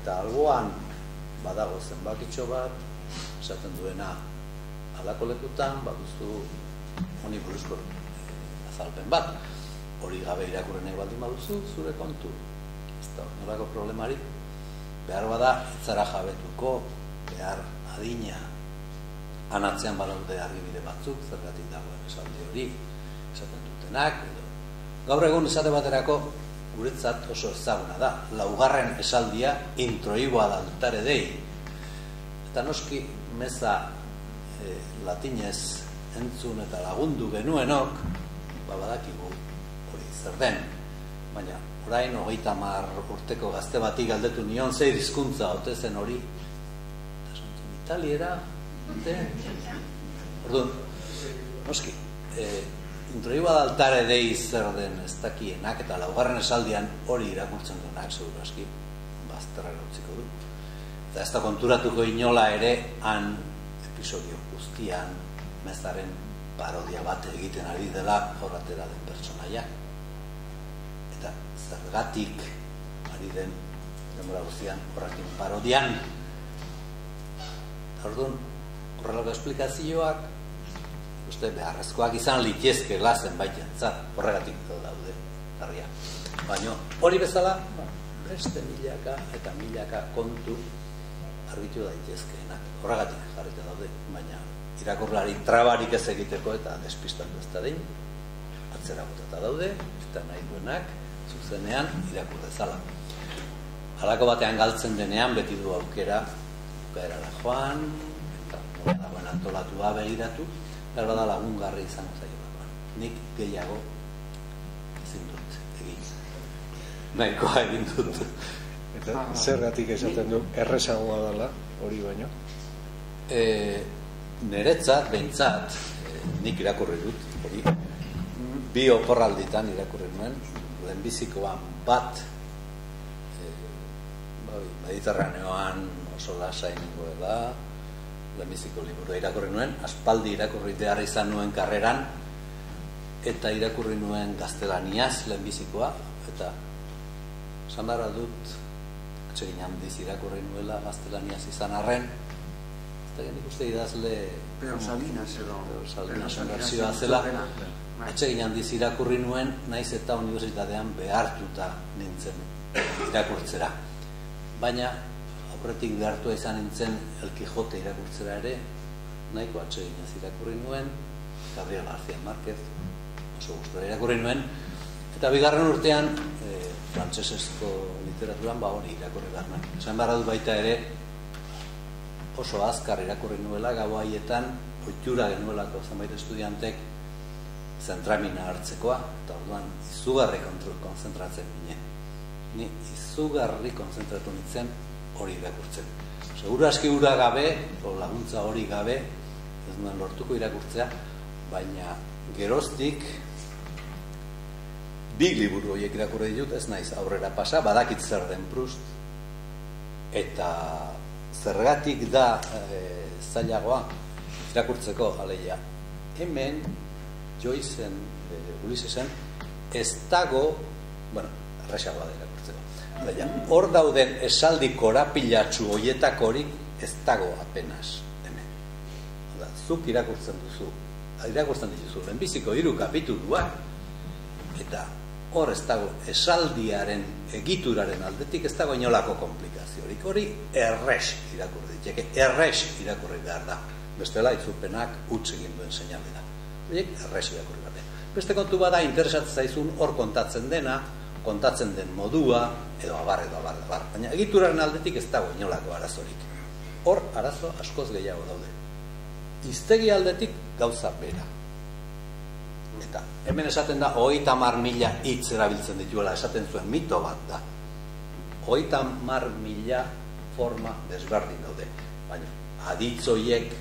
[SPEAKER 2] eta alboan badago zenbakitxo bat, esaten duena alako lekutan, baduzu honi buruzko eh, azalpen bat, hori gabe irakurren nahi baldin baduzu, zure kontu. Ez da, nolako problemari, behar bada, etzara jabetuko, behar adina, anatzean badaude argibide batzuk, zergatik dagoen esaldi hori, esaten dutenak, edo. Gaur egun esate baterako, guretzat oso ezaguna da, laugarren esaldia introiboa da dutare dei. Eta noski, meza e, latinez entzun eta lagundu genuenok, ba badakigu hori zer den. Baina orain hogeita mar urteko gazte bati galdetu nion zeir hizkuntza ote zen hori. Eta italiera? Orduan, noski, eh, introiba daltare dei zer den ez dakienak eta laugarren esaldian hori irakurtzen duenak, seguru aski, bazterra utziko du. Eta ez da konturatuko inola ere han episodio guztian mezaren parodia bat egiten ari dela horratera den pertsonaia. Eta zergatik ari den denbora guztian horrekin parodian. Orduan, horrelako esplikazioak uste beharrezkoak izan litezke lazen baiten, zat, horregatik daude, tarria. Baina hori bezala, ba, beste milaka eta milaka kontu argitu daitezkeenak. Horregatik jarrita daude, baina irakurlari trabarik ez egiteko eta despistatu ez da din, atzera botata daude, eta nahi duenak, zuzenean irakur dezala. Halako batean galtzen denean beti du aukera bukaerara joan, eta dagoen antolatua begiratu, behar bada lagungarri izango zaio. Nik gehiago ezin dut egin. Nahikoa egin dut.
[SPEAKER 1] Eta zergatik esaten du errezagoa dela hori baino.
[SPEAKER 2] E, niretzat, behintzat, e, nik irakurri dut, hori, bi oporralditan irakurri nuen, lehenbizikoan bat e, bai, mediterraneoan oso lasai nengoela, lehenbiziko liburu. Irakurri nuen, aspaldi irakurri behar izan nuen karreran, eta irakurri nuen gaztelaniaz lehenbizikoa, eta behar dut, atsegin handiz irakurri nuela gaztelaniaz izan arren, eta nik uste idazle...
[SPEAKER 3] Pero Salinas edo...
[SPEAKER 2] Pero Salinas zela, atsegin handiz irakurri nuen, naiz eta unibertsitatean behartuta nintzen irakurtzera. Baina, aurretik behartua izan nintzen El Quijote irakurtzera ere, nahiko atseginaz irakurri nuen, Gabriel García Márquez, oso gustora irakurri nuen, eta bigarren urtean, e, frantsesezko literaturan, ba hori irakurri garna. Esan barra dut baita ere, oso azkar irakurri nuela, gau haietan, oitura genuelako zenbait estudiantek, zentramina hartzekoa, eta orduan izugarri konzentratzen ginen. Ni izugarri konzentratu nintzen hori irakurtzen. Seguro aski ura gabe, o laguntza hori gabe, ez nuen lortuko irakurtzea, baina geroztik bi liburu horiek irakurri ditut, ez naiz aurrera pasa, badakit zer den Proust, eta zergatik da e, zailagoa irakurtzeko aleia. Hemen Joycen, e, Ulisesen, ez dago, bueno, erresagoa da irakurtzeko. Aleia, hor dauden esaldi korapilatxu hoietakorik ez dago apenas hemen. Oda, zuk irakurtzen duzu, irakurtzen dituzu, lehenbiziko hiru kapituluak, eta hor ez dago esaldiaren egituraren aldetik ez dago inolako komplikaziorik hori erres irakurri diteke erres irakurri behar da bestela itzupenak utz egin duen seinale da horiek erres irakurri behar da beste kontu bada interesatzen zaizun hor kontatzen dena kontatzen den modua edo abar edo abar, abar. baina egituraren aldetik ez dago inolako arazorik hor arazo askoz gehiago daude iztegi aldetik gauza bera Eta hemen esaten da hogeita mar mila hitz erabiltzen dituela esaten zuen mito bat da. Hogeita mar mila forma desberdin daude. Baina aditzoiek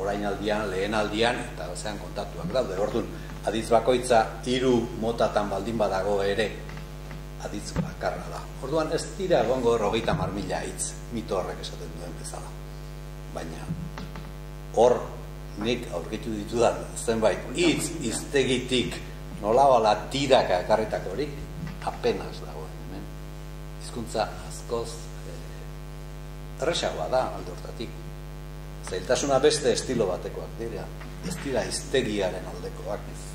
[SPEAKER 2] orain aldian, lehen aldian, eta zean kontatuak daude. Orduan, aditz bakoitza hiru motatan baldin badago ere. Aditz bakarra da. Orduan ez dira egongo hogeita mar mila hitz mito horrek esaten duen bezala. Baina hor nik aurkitu ditudan zenbait hitz iztegitik nola bala tiraka ekarritako horik apenas dagoen hemen. Hizkuntza askoz eh, erresagoa da alde hortatik zailtasuna beste estilo batekoak dira. Ez dira iztegiaren aldekoak.
[SPEAKER 3] ez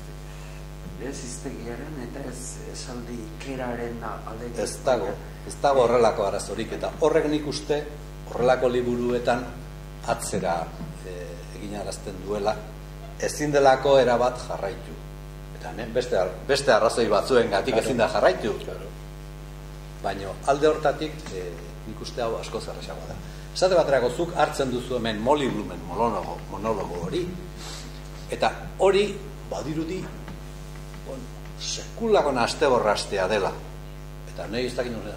[SPEAKER 3] iztegiaren eta ez esaldi keraren aldekoak
[SPEAKER 2] ez dago ez dago horrelako arazorik eta horrek nik uste horrelako liburuetan atzera eginarazten duela ezin delako erabat jarraitu. Eta ne, beste, beste arrazoi batzuen gatik ezin da jarraitu. Baina alde hortatik e, nik uste hau asko zerrexago da. Esate baterako zuk hartzen duzu hemen Molly Blumen monologo, monologo hori Eta hori, badirudi, sekulako naste borrastea dela. Eta nahi ez dakit nore,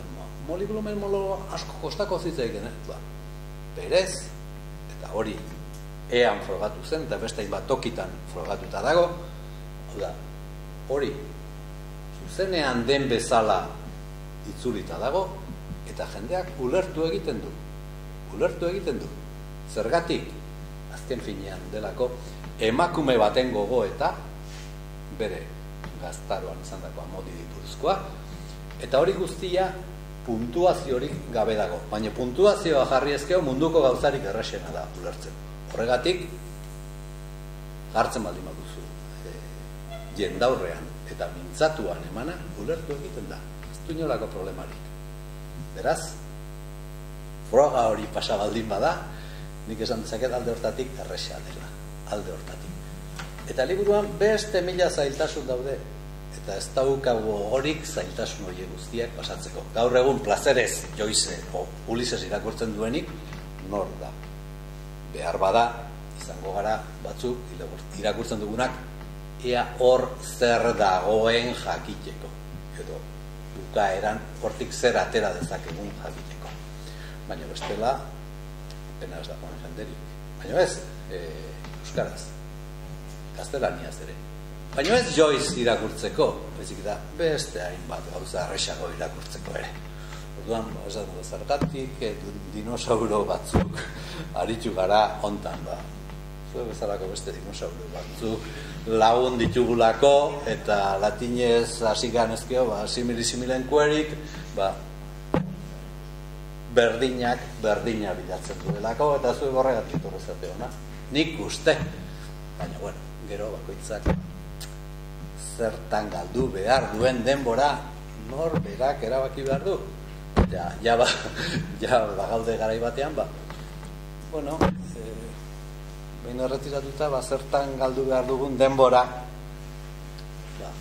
[SPEAKER 2] molikulumen molo asko kostako zitzaiken, eh? Ba, berez, eta hori, ean frogatu zen, eta beste bat tokitan frogatuta dago, da, hori, zuzenean den bezala itzulita dago, eta jendeak ulertu egiten du. Ulertu egiten du. Zergatik, azken finean delako, emakume baten gogo eta bere gaztaroan izan dako amodi dituzkoa, eta hori guztia puntuaziorik gabe dago. Baina puntuazioa jarri ezkeo munduko gauzarik erresena da ulertzen. Horregatik, jartzen baldin baduzu e, jendaurrean eta mintzatuan emana ulertu egiten da. Ez du inolako problemarik. Beraz, froga hori pasa baldin bada, nik esan dezaket alde hortatik erresa dela. Alde hortatik. Eta liburuan beste mila zailtasun daude eta ez daukago horik zailtasun hori guztiak pasatzeko. Gaur egun plazerez joize o Ulises irakurtzen duenik nor da. Behar bada izango gara batzuk irakurtzen dugunak ea hor zer dagoen jakiteko edo bukaeran hortik zer atera dezakegun jakiteko. Baina bestela pena ez da jenderik. Baina ez, e, Euskaraz, Gaztelaniaz ere. Baina ez joiz irakurtzeko, bezik da beste hainbat gauza arrexago irakurtzeko ere. Orduan, ba, esan du, zergatik eh, dinosauro batzuk aritu gara hontan ba. Zue bezalako beste dinosauro batzuk lagun ditugulako eta latinez hasi ganezkeo, ba, simili similen kuerik, ba, berdinak berdina bilatzen duelako eta zue borregatik torrezate hona. Nik uste, baina bueno, gero bakoitzak zertan galdu behar duen denbora nor berak erabaki behar du? Ja, ja, ba, ja bagaude garai batean ba, bueno e, behin erretiratuta ba, zertan galdu behar dugun denbora ba,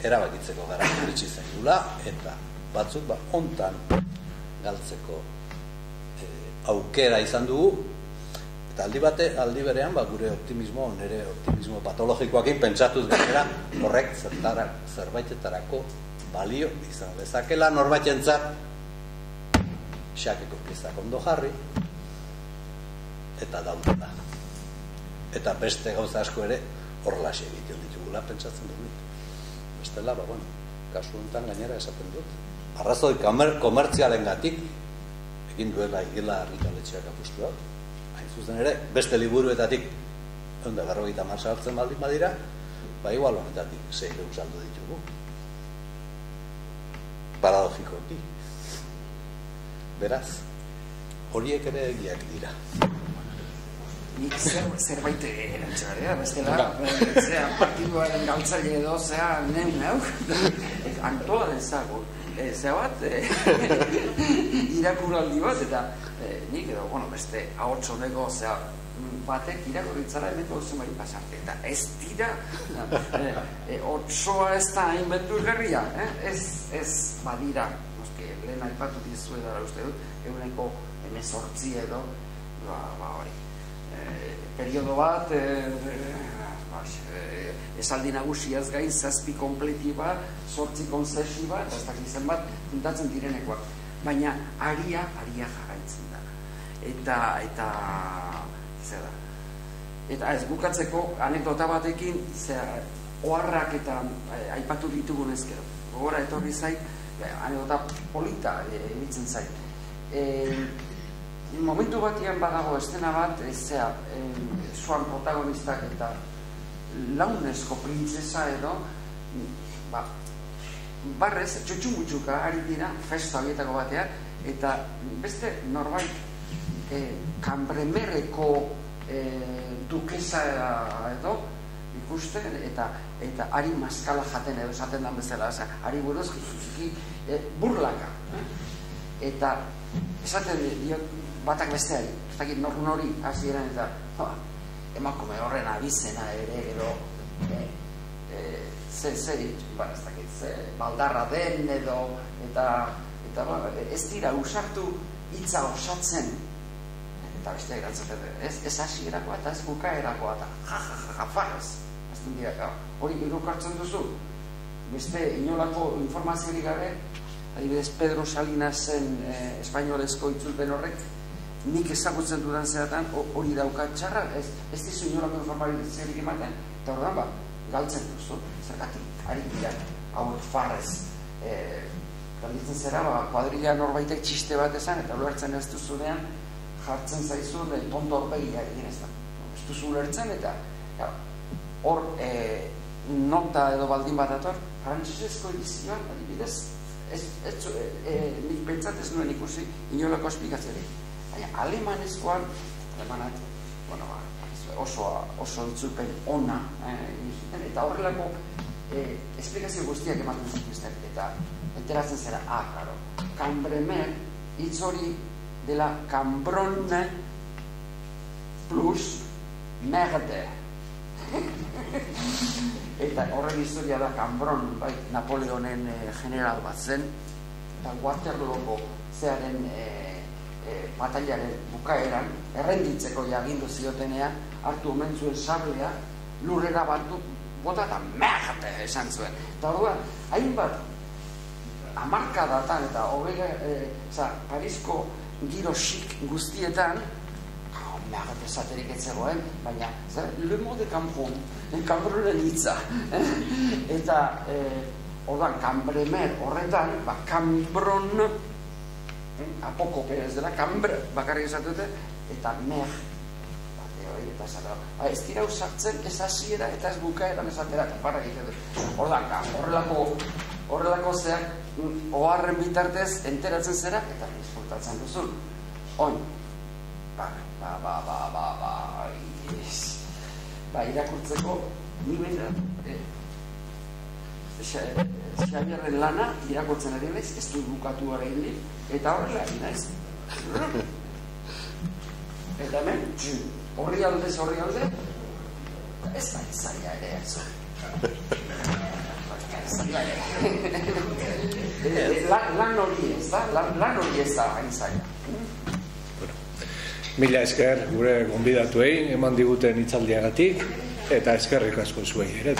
[SPEAKER 2] erabakitzeko gara iritsi zaigula eta batzuk ba, ontan galtzeko e, aukera izan dugu Eta aldi bate, aldi berean, ba, gure optimismo, nire optimismo patologikoakin pentsatuz gainera, horrek zertara, zerbaitetarako balio izan dezakela norbaitentzat xakeko piezak ondo jarri eta daude da. Eta beste gauza asko ere horrela egiten ditugula pentsatzen dugu. Bestela, ba, bueno, kasu honetan gainera esaten dut. Arrazoi komertzialen gatik, egin duela igela argitaletxeak apustu zuzen ere, beste liburuetatik onda berrogeita marza hartzen baldin badira, ba igual honetatik zei lehun saldo ditugu. Paradogikoki. Beraz, horiek ere egiak dira.
[SPEAKER 3] Nik zer, zerbait erantzare, bestela, zera, partiduaren galtzaile edo, zera, neu, neu, antola dezago, e, zera bat, e, irakuraldi bat, eta e, nik edo, bueno, beste, ahotso nego, zera, batek irakurritzara hemen gauzen bai pasarte, eta ez dira, e, e, otsoa ez da hain beturgarria, eh? ez, ez badira, noske, lehen aipatu dizu edara uste dut, eguneko emezortzi edo, ba, ba hori, e, periodo bat, e, e, esaldi nagusiaz gain, zazpi kompleti bat, sortzi konzesi bat, ez dakizan bat, pintatzen direnekoak. Baina aria, aria jarraitzen da. Eta, eta, zer da. Eta ez bukatzeko anekdota batekin, zer, oharrak eta e, aipatu ditugun ezkero. Gogora etorri zait, e, anekdota polita emitzen zait. E, momentu batian badago estena bat, ez zera, e, protagonistak eta launesko printzesa edo, ba, barrez, txutxungutxuka ari dira, festa horietako batean, eta beste norbait e, kanbremerreko e, dukesa edo, ikusten, eta eta ari maskala jaten edo esaten dan bezala, oza, ari buruz, e, burlaka. Eta esaten dio, batak besteari, ez dakit nor nori, hasieran eta, ba, emakume horren abizena ere, edo, e, e, ze, ze, ba, ez dakit, ze, baldarra den edo, eta, eta ba, ez dira usartu hitza osatzen, eta beste erantzuten ez, ez hasierakoa eta ez bukaerakoa eta ja, ja, ja, ja, farrez. Azten dira, hori irukartzen duzu, beste inolako informaziorik gabe, adibidez Pedro Salinasen eh, espainolezko itzulpen horrek, nik ezagutzen dudan zeratan hori dauka txarra, ez, ez dizu inolako informaziorik ematen, eta horrean ba, galtzen duzu, zergatik, ari dira, hau farrez, eh, galditzen zera, ba, kuadrilla norbaitek txiste bat esan, eta ulertzen ez duzunean, jartzen zaizu, de tonto horbegia egin ez da. Ez duzu ulertzen, eta ja, hor e, nota edo baldin bat ator, frantzesezko edizioan, adibidez, ez, ez, e, e, nik pentsat ez nuen ikusi inolako esplikaziorik. Baina, alemanezkoan, alemanak, bueno, ba, oso, oso itzulpen ona, eh, eta horrelako eh, esplikazio guztiak ematen zituzten, eta enteratzen zera, ah, claro, Cambremer, hitz hori dela Cambronne plus merde. eta horren historia da Cambron, bai, Napoleonen eh, general bat zen, eta Waterlooko zearen eh, eh, batailaren bukaeran, errenditzeko jagindu ziotenean, hartu omen zuen sablea, lurrera batu, bota eta merde esan zuen. Eta hori hainbat amarka datan eta hogei, e, za, Parisko giro xik guztietan, hau, mehagat esaterik etzegoen, baina, zer, le mode kampun, kanbronen hitza. eta, e, ordan, kanbremer horretan, ba, kanbron, apokope ez dela, kanbre, bakarrik esatute, eta mer, eta esatera. Ba, ez dira usartzen ez hasiera eta ez bukaeran esatera, para egiten dut. Ordan, horrelako, horrelako zeak, oharren bitartez enteratzen zera eta disfrutatzen duzu. Oin, ba, ba, ba, ba, ba, ba, yes. ba, irakurtzeko, ni baina, eh, Xabierren lana irakurtzen ari naiz, ez du bukatu gara eta horrela egin naiz. Eta hemen, horri alde, horri alde, ez da izaila ere, lan hori ez da, lan hori ez da zaila.
[SPEAKER 1] Mila esker gure gonbidatuei eman diguten hitzaldiagatik eta eskerrik asko zuei ere.